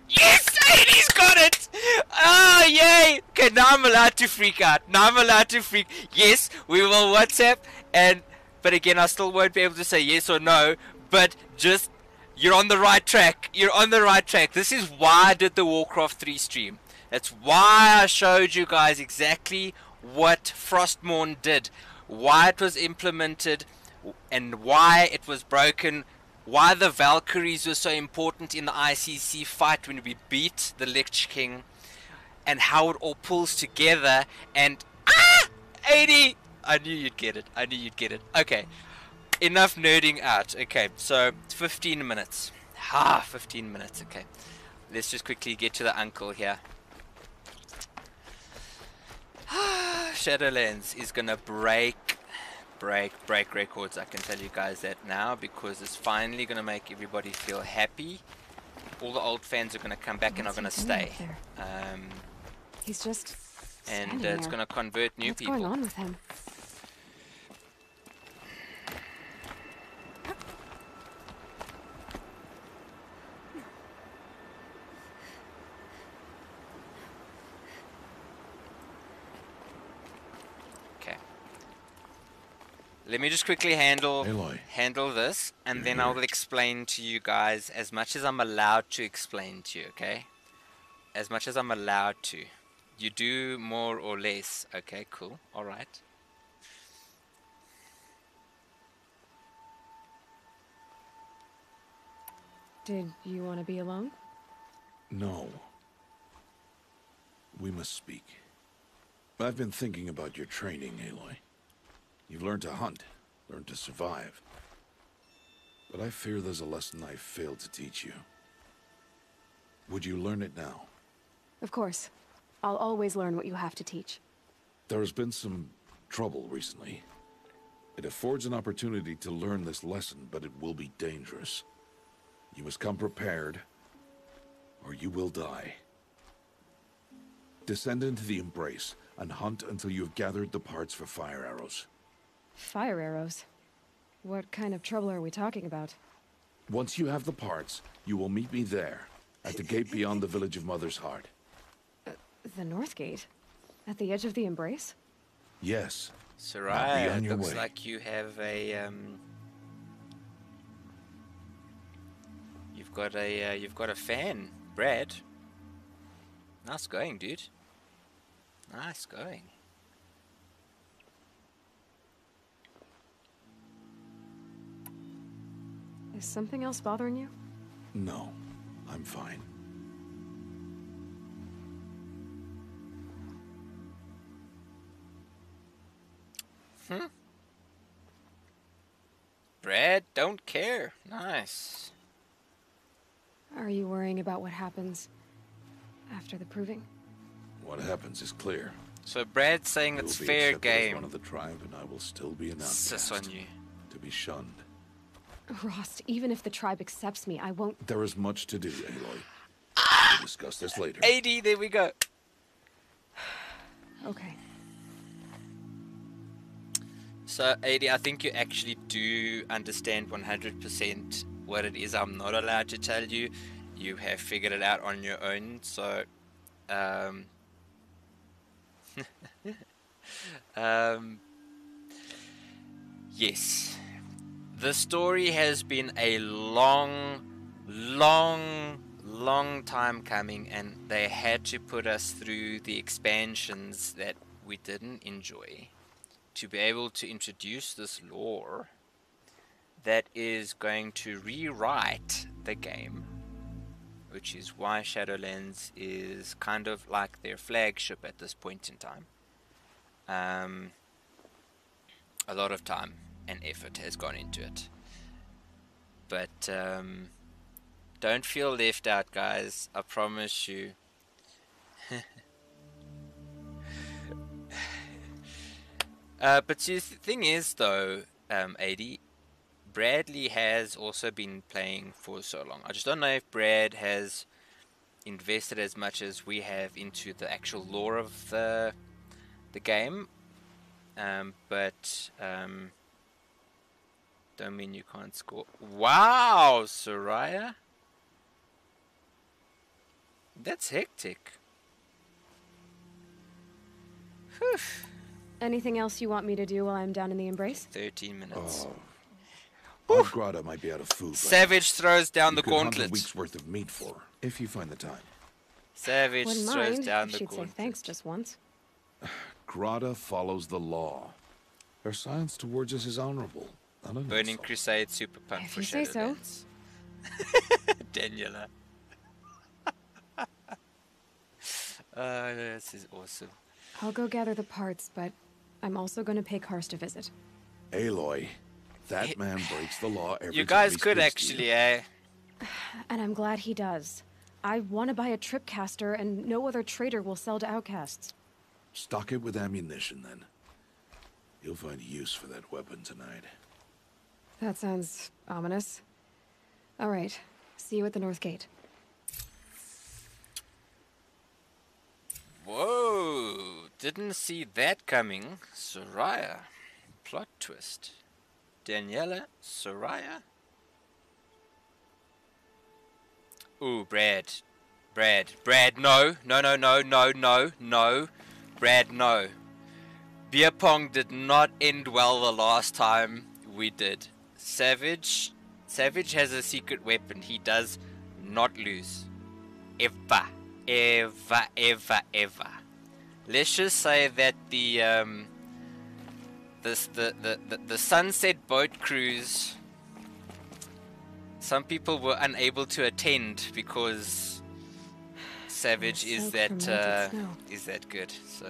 Yes, 80's got it! Oh, yay! Okay, now I'm allowed to freak out. Now I'm allowed to freak. Yes, we will WhatsApp, and but again, I still won't be able to say yes or no. But just you're on the right track. You're on the right track. This is why I did the Warcraft 3 stream. That's why I showed you guys exactly what Frostmourne did, why it was implemented, and why it was broken, why the Valkyries were so important in the ICC fight when we beat the Lich King, and how it all pulls together. And ah, 80. I knew you'd get it. I knew you'd get it. Okay enough nerding out. Okay, so 15 minutes. Ah, 15 minutes. Okay. Let's just quickly get to the uncle here. Shadowlands is gonna break, break, break records. I can tell you guys that now because it's finally gonna make everybody feel happy. All the old fans are gonna come back and are gonna stay. Um, He's just. and uh, it's gonna convert new What's people. going on with him? Let me just quickly handle Aloy. handle this, and You're then. I'll explain to you guys as much as I'm allowed to explain to you. Okay? As much as I'm allowed to. You do more or less. Okay, cool. All right. Did you want to be alone? No. We must speak. I've been thinking about your training, Aloy. You've learned to hunt, learned to survive. But I fear there's a lesson I failed to teach you. Would you learn it now? Of course. I'll always learn what you have to teach. There has been some trouble recently. It affords an opportunity to learn this lesson, but it will be dangerous. You must come prepared, or you will die. Descend into the Embrace, and hunt until you have gathered the parts for fire arrows. Fire arrows. What kind of trouble are we talking about? Once you have the parts, you will meet me there, at the gate beyond the village of Mother's Heart. The North Gate? At the edge of the Embrace? Yes. Sarai, be on it your looks way. like you have a um. You've got a uh, you've got a fan, Brad. Nice going, dude. Nice going. Is something else bothering you? No, I'm fine. Hmm. Brad, don't care. Nice. Are you worrying about what happens after the proving? What happens is clear. So Brad's saying You it's will be fair accepted as game. one of the tribe, and I will still be an Sis outcast. on you. To be shunned. Rost, even if the tribe accepts me, I won't. There is much to do, Aloy. We'll discuss this later. 80, there we go. Okay. So, 80, I think you actually do understand 100% what it is I'm not allowed to tell you. You have figured it out on your own, so. Um, um, Yes. The story has been a long, long, long time coming, and they had to put us through the expansions that we didn't enjoy to be able to introduce this lore that is going to rewrite the game, which is why Shadowlands is kind of like their flagship at this point in time. Um, a lot of time and effort has gone into it. But um, don't feel left out, guys. I promise you. uh, but the thing is, though, um, AD, Bradley has also been playing for so long. I just don't know if Brad has invested as much as we have into the actual lore of the the game. Um, but um, don't mean you can't score. Wow, Soraya. That's hectic. Whew. Anything else you want me to do while I'm down in the embrace? 13 minutes. Oh. Old Grata might be out of food. but Savage throws down you the could hunt gauntlet. A week's worth of meat for her, if you find the time. Savage Wouldn't throws mind down if the she'd say thanks just once. Grata follows the law. Her science towards us is honorable. Not an Burning Crusade Super Punt If for you say so. Shadowlands. Daniela. uh, this is awesome. I'll go gather the parts, but I'm also going to pay Karst a visit. Aloy, that man breaks the law every You guys could speaks to you. actually, eh? And I'm glad he does. I want to buy a tripcaster, and no other trader will sell to outcasts. Stock it with ammunition, then. You'll find use for that weapon tonight. That sounds ominous. All right. See you at the North Gate. Whoa! Didn't see that coming. Soraya. Plot twist. Daniela, Soraya. Ooh, Brad. Brad. Brad, no. No, no, no, no, no, no. Brad, no. Beer pong did not end well the last time we did. Savage. Savage has a secret weapon. He does not lose. Ever. Ever, ever, ever. Let's just say that the um, this the, the, the, the sunset boat cruise some people were unable to attend because Savage is that uh, is that good. So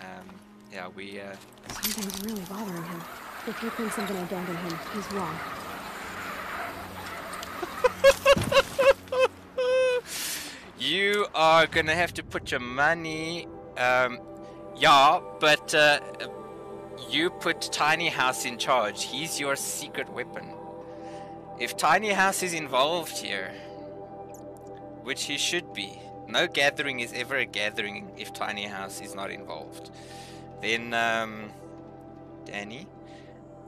um, yeah, we uh, Something's really bothering him. If you think something abandoned him, he's wrong. You are gonna have to put your money. Um, yeah, but uh, you put Tiny House in charge. He's your secret weapon. If Tiny House is involved here, which he should be, no gathering is ever a gathering if Tiny House is not involved. Then, um, Danny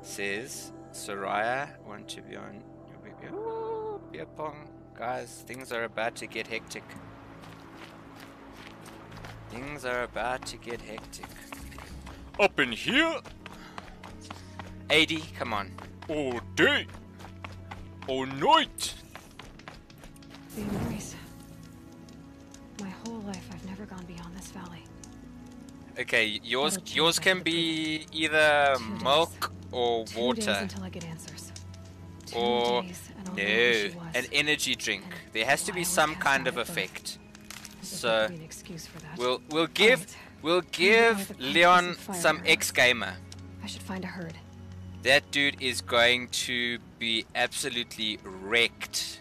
says, Soraya want to be on. Ooh, beer pong. Guys, things are about to get hectic. Things are about to get hectic. Up in here? AD, come on. All day. All night. The embrace. My whole life, I've never gone beyond this valley. Okay, yours yours can be either milk or Two water. until I get answers. Two or and no, know who she was. an energy drink. There has to be some kind of effect. So gotta be an excuse for that. we'll we'll give we'll give Leon some fire. X gamer. I should find a herd. That dude is going to be absolutely wrecked.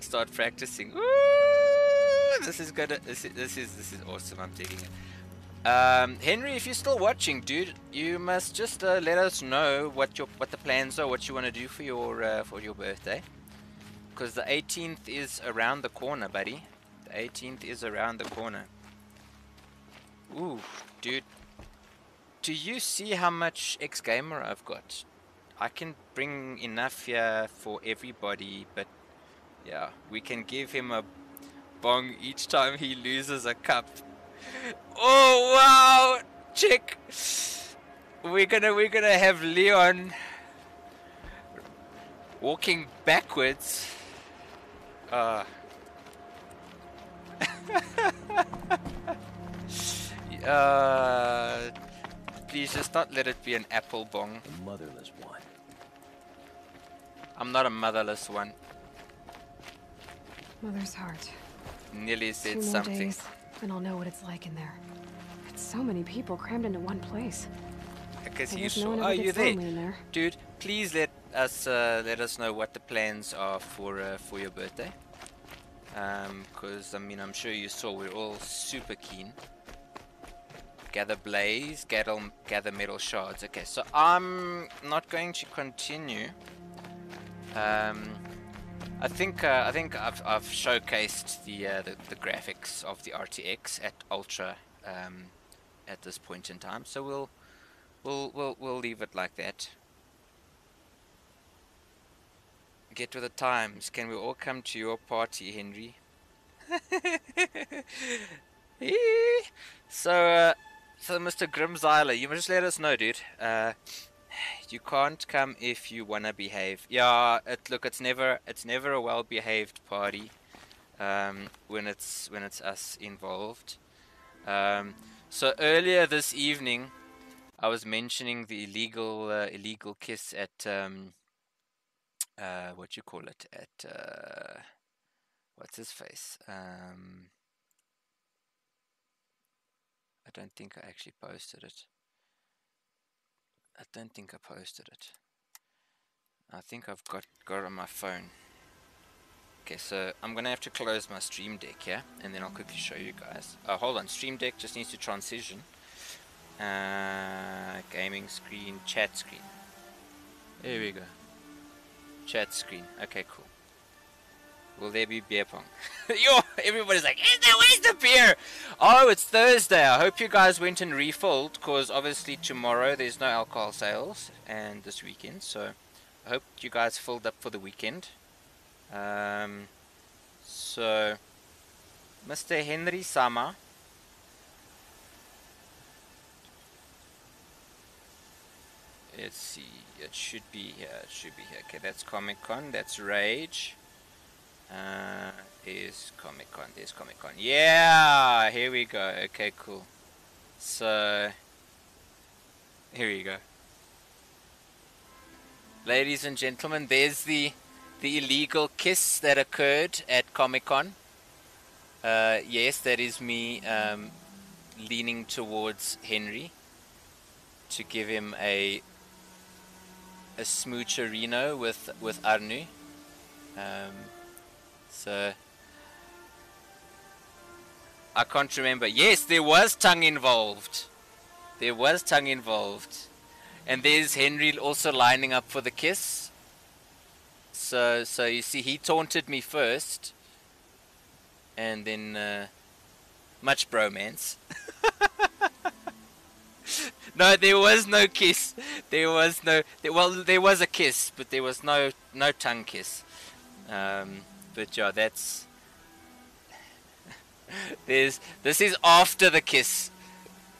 Start practicing. Ooh, this is gonna. This is this is this is awesome. I'm digging it. Um, Henry, if you're still watching, dude, you must just uh, let us know what your what the plans are, what you want to do for your uh, for your birthday. Because the 18th is around the corner, buddy. The 18th is around the corner. Ooh, dude. Do you see how much X Gamer I've got? I can bring enough here for everybody, but yeah, we can give him a bong each time he loses a cup. Oh wow! chick. We're gonna we're gonna have Leon walking backwards. Uh uh please just not let it be an apple bong. The motherless one. I'm not a motherless one. Mother's heart. Nearly said more something. days, and I'll know what it's like in there. It's so many people crammed into one place. Because you no saw. one oh, you're there, there. dude. Please let us uh, let us know what the plans are for uh, for your birthday. Um, because I mean, I'm sure you saw we're all super keen. Gather blaze, gather gather metal shards. Okay, so I'm not going to continue. Um, I think uh, I think I've I've showcased the, uh, the the graphics of the RTX at ultra um, at this point in time. So we'll we'll we'll we'll leave it like that. Get with the times. Can we all come to your party, Henry? so, uh, so Mr. Grimzeiler, you must let us know, dude. You can't come if you wanna behave. Yeah, it, look, it's never, it's never a well-behaved party. Um, when it's when it's us involved. Um, so earlier this evening, I was mentioning the illegal uh, illegal kiss at um, uh, what you call it at uh, what's his face? Um, I don't think I actually posted it. I don't think I posted it. I think I've got got on my phone. Okay, so I'm gonna have to close my stream deck here, and then I'll quickly show you guys. Oh, hold on, stream deck just needs to transition. Uh, gaming screen, chat screen. There we go. Chat screen. Okay, cool. Will there be beer pong? Yo, everybody's like, Is there, where's the beer? Oh, it's Thursday. I hope you guys went and refilled, because obviously tomorrow there's no alcohol sales, and this weekend, so I hope you guys filled up for the weekend. Um, so, Mr. Henry Sama. Let's see. It should be here. It should be here. Okay, that's Comic Con. That's Rage. Uh, is Comic Con. There's Comic Con. Yeah! Here we go. Okay, cool. So, here we go. Ladies and gentlemen, there's the the illegal kiss that occurred at Comic Con. Uh, yes, that is me um, leaning towards Henry to give him a a smoocherino with with Arnu. Um, so I can't remember. Yes, there was tongue involved. There was tongue involved, and there's Henry also lining up for the kiss. So so you see, he taunted me first, and then uh, much bromance. no, there was no kiss. There was no. There, well, there was a kiss, but there was no no tongue kiss. Um, but yeah, that's. There's. This is after the kiss.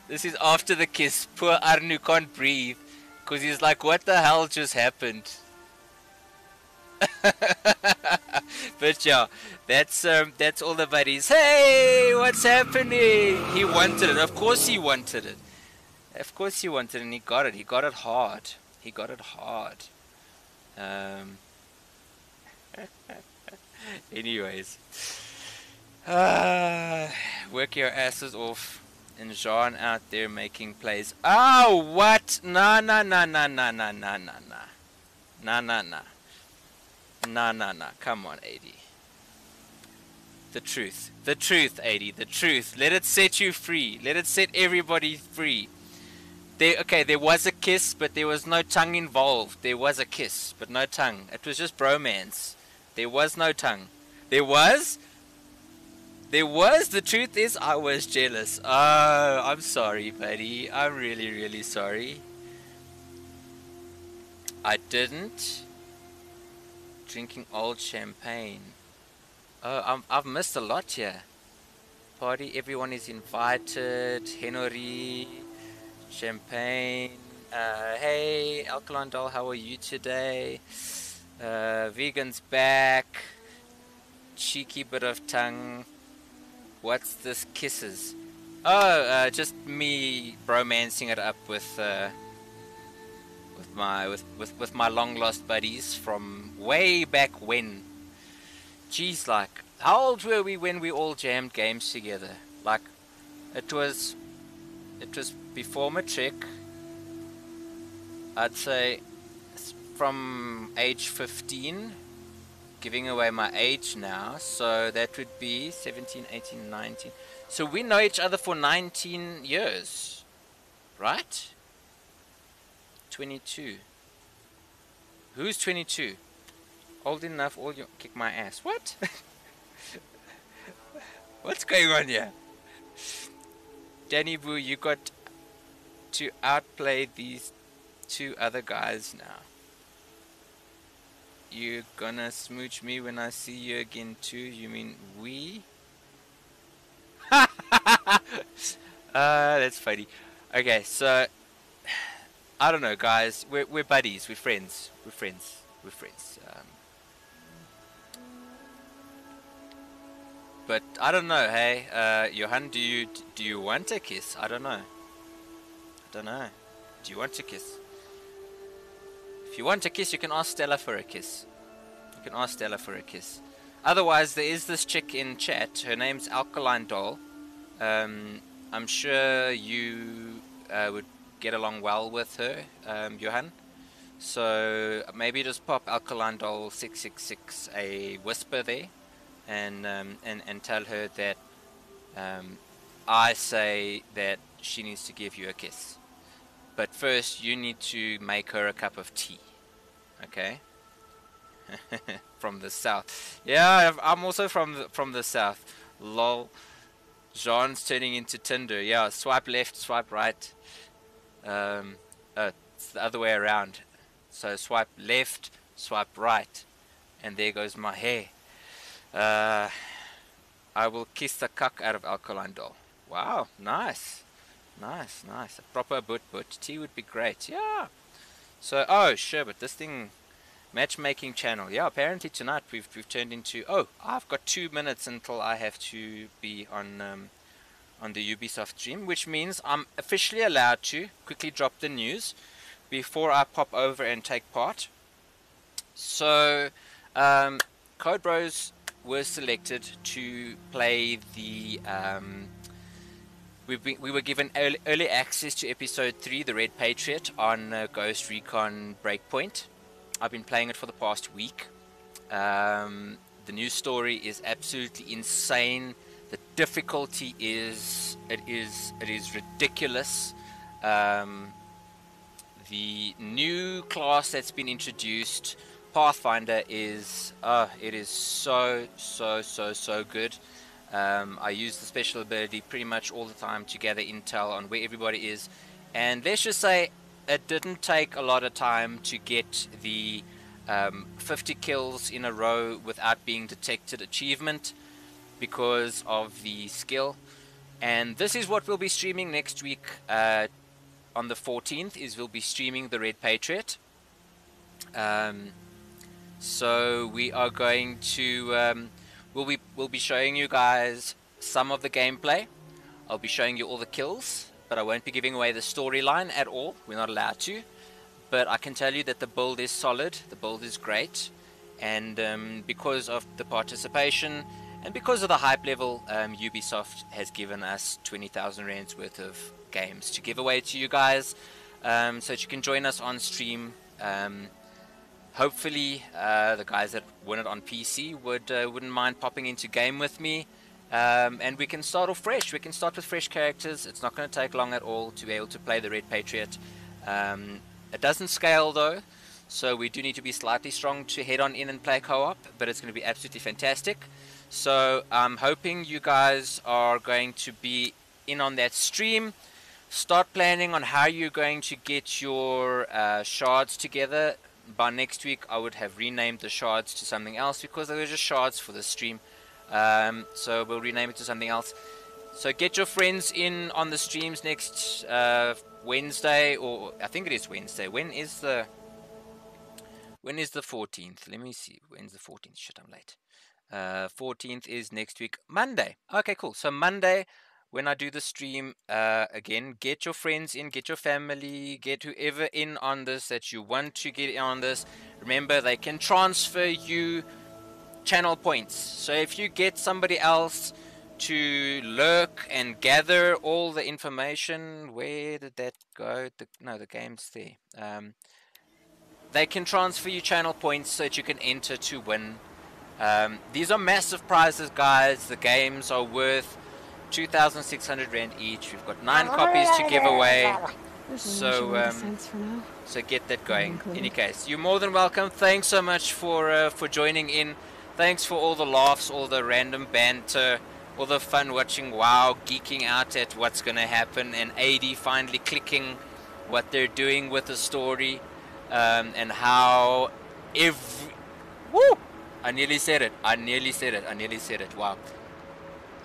This is after the kiss. Poor Arnu can't breathe, cause he's like, "What the hell just happened?" but yeah, that's um, that's all the buddies. Hey, what's happening? He wanted it. Of course he wanted it. Of course he wanted it, and he got it. He got it hard. He got it hard. Um. anyways, uh, work your asses off. And Jean out there making plays. Oh, what? Nah, nah, nah, nah, nah, nah, nah, nah, nah. Nah, nah, nah. Nah, nah, nah. Come on, AD. The truth. The truth, AD. The truth. Let it set you free. Let it set everybody free. There, okay, there was a kiss, but there was no tongue involved. There was a kiss, but no tongue. It was just bromance. There was no tongue. There was? There was. The truth is, I was jealous. Oh, I'm sorry, buddy. I'm really, really sorry. I didn't. Drinking old champagne. Oh, I'm, I've missed a lot here. Party, everyone is invited. Henry. Champagne. Uh, hey, Alkaline Doll, how are you today? Uh, vegan's back. Cheeky bit of tongue. What's this kisses? Oh, uh, just me romancing it up with uh, with my with, with with my long lost buddies from way back when. Geez, like how old were we when we all jammed games together? Like it was it was before matric. I'd say from age 15 giving away my age now so that would be 17 18 19 so we know each other for 19 years right? 22 who's 22 old enough all you kick my ass. What? What's going on here? Danny Boo you got to outplay these two other guys now you gonna smooch me when I see you again too? You mean we? uh, that's funny. Okay, so I don't know, guys. We're we're buddies. We're friends. We're friends. We're friends. Um, but I don't know. Hey, uh, Johan, do you do you want a kiss? I don't know. I don't know. Do you want a kiss? If you want a kiss, you can ask Stella for a kiss. You can ask Stella for a kiss. Otherwise, there is this chick in chat. Her name's Alkaline Doll. Um, I'm sure you uh, would get along well with her, um, Johan. So maybe just pop Alkaline Doll 666 a whisper there, and um, and and tell her that um, I say that she needs to give you a kiss. But first, you need to make her a cup of tea. Okay? from the south. Yeah, I'm also from the, from the south. Lol. Jean's turning into Tinder. Yeah, swipe left, swipe right. Um, uh, it's the other way around. So swipe left, swipe right. And there goes my hair. Uh, I will kiss the cuck out of Alkaline Doll. Wow, nice. Nice, nice. A proper boot boot. Tea would be great. Yeah. So, oh, sure, but this thing, matchmaking channel. Yeah, apparently tonight we've we've turned into. Oh, I've got two minutes until I have to be on um, on the Ubisoft stream, which means I'm officially allowed to quickly drop the news before I pop over and take part. So, um, Code Bros were selected to play the um, we we were given early, early, access to episode 3, The Red Patriot, on uh, Ghost Recon Breakpoint. I've been playing it for the past week. Um, the new story is absolutely insane. The difficulty is it is it is ridiculous. Um, the new class that's been introduced, Pathfinder, is uh, it is so so so so good. Um, I use the special ability pretty much all the time to gather intel on where everybody is. And let's just say it didn't take a lot of time to get the um, 50 kills in a row without being detected achievement because of the skill. And this is what we'll be streaming next week uh, on the 14th is we'll be streaming the Red Patriot. Um, so we are going to... We'll be we'll be showing you guys some of the gameplay. I'll be showing you all the kills, but I won't be giving away the storyline at all. We're not allowed to. But I can tell you that the build is solid. The build is great, and um, because of the participation and because of the hype level, um, Ubisoft has given us 20,000 rands worth of games to give away to you guys, um, so that you can join us on stream. Um, hopefully uh, the guys that win it on PC would uh, wouldn't mind popping into game with me. Um, and we can start off fresh. We can start with fresh characters. It's not going to take long at all to be able to play the Red Patriot. Um, it doesn't scale though, so we do need to be slightly strong to head on in and play co-op. But it's going to be absolutely fantastic. So I'm hoping you guys are going to be in on that stream. Start planning on how you're going to get your uh, shards together by next week I would have renamed the shards to something else because they were just shards for the stream. Um, so we'll rename it to something else. So get your friends in on the streams next uh, Wednesday, or I think it is Wednesday. When is the when is the 14th? Let me see. When's the 14th? Shit, I'm late. Uh, 14th is next week, Monday. Okay, cool. So Monday, when I do the stream uh, again, get your friends in, get your family, get whoever in on this that you want to get on this. Remember, they can transfer you channel points. So if you get somebody else to lurk and gather all the information, where did that go? The, no, the game's there. Um, they can transfer you channel points so that you can enter to win. Um, these are massive prizes, guys. The games are worth 2,600 rand each. We've got nine copies to give away. So, um, so get that going. In any case, you're more than welcome. Thanks so much for uh, for joining in. Thanks for all the laughs, all the random banter, all the fun watching WoW, geeking out at what's going to happen, and AD finally clicking what they're doing with the story, um, and how every woo. I nearly said it. I nearly said it. I nearly said it. Wow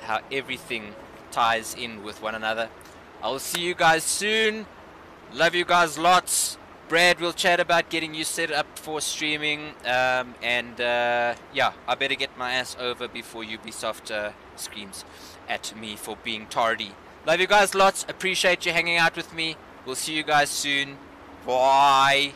how everything ties in with one another. I'll see you guys soon. Love you guys lots. Brad we'll chat about getting you set up for streaming. Um, and uh, yeah, I better get my ass over before Ubisoft uh, screams at me for being tardy. Love you guys lots. Appreciate you hanging out with me. We'll see you guys soon. Bye.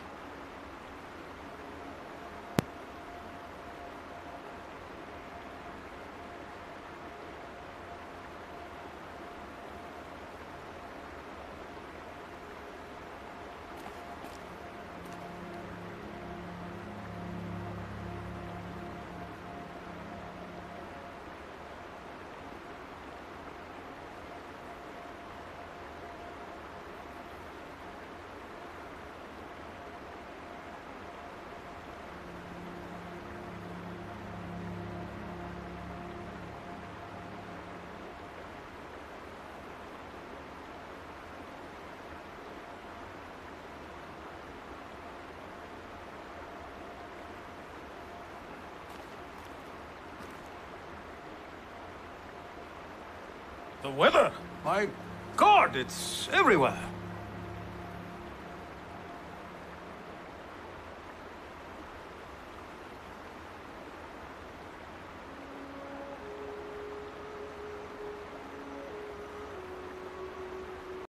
The weather? My God, it's everywhere.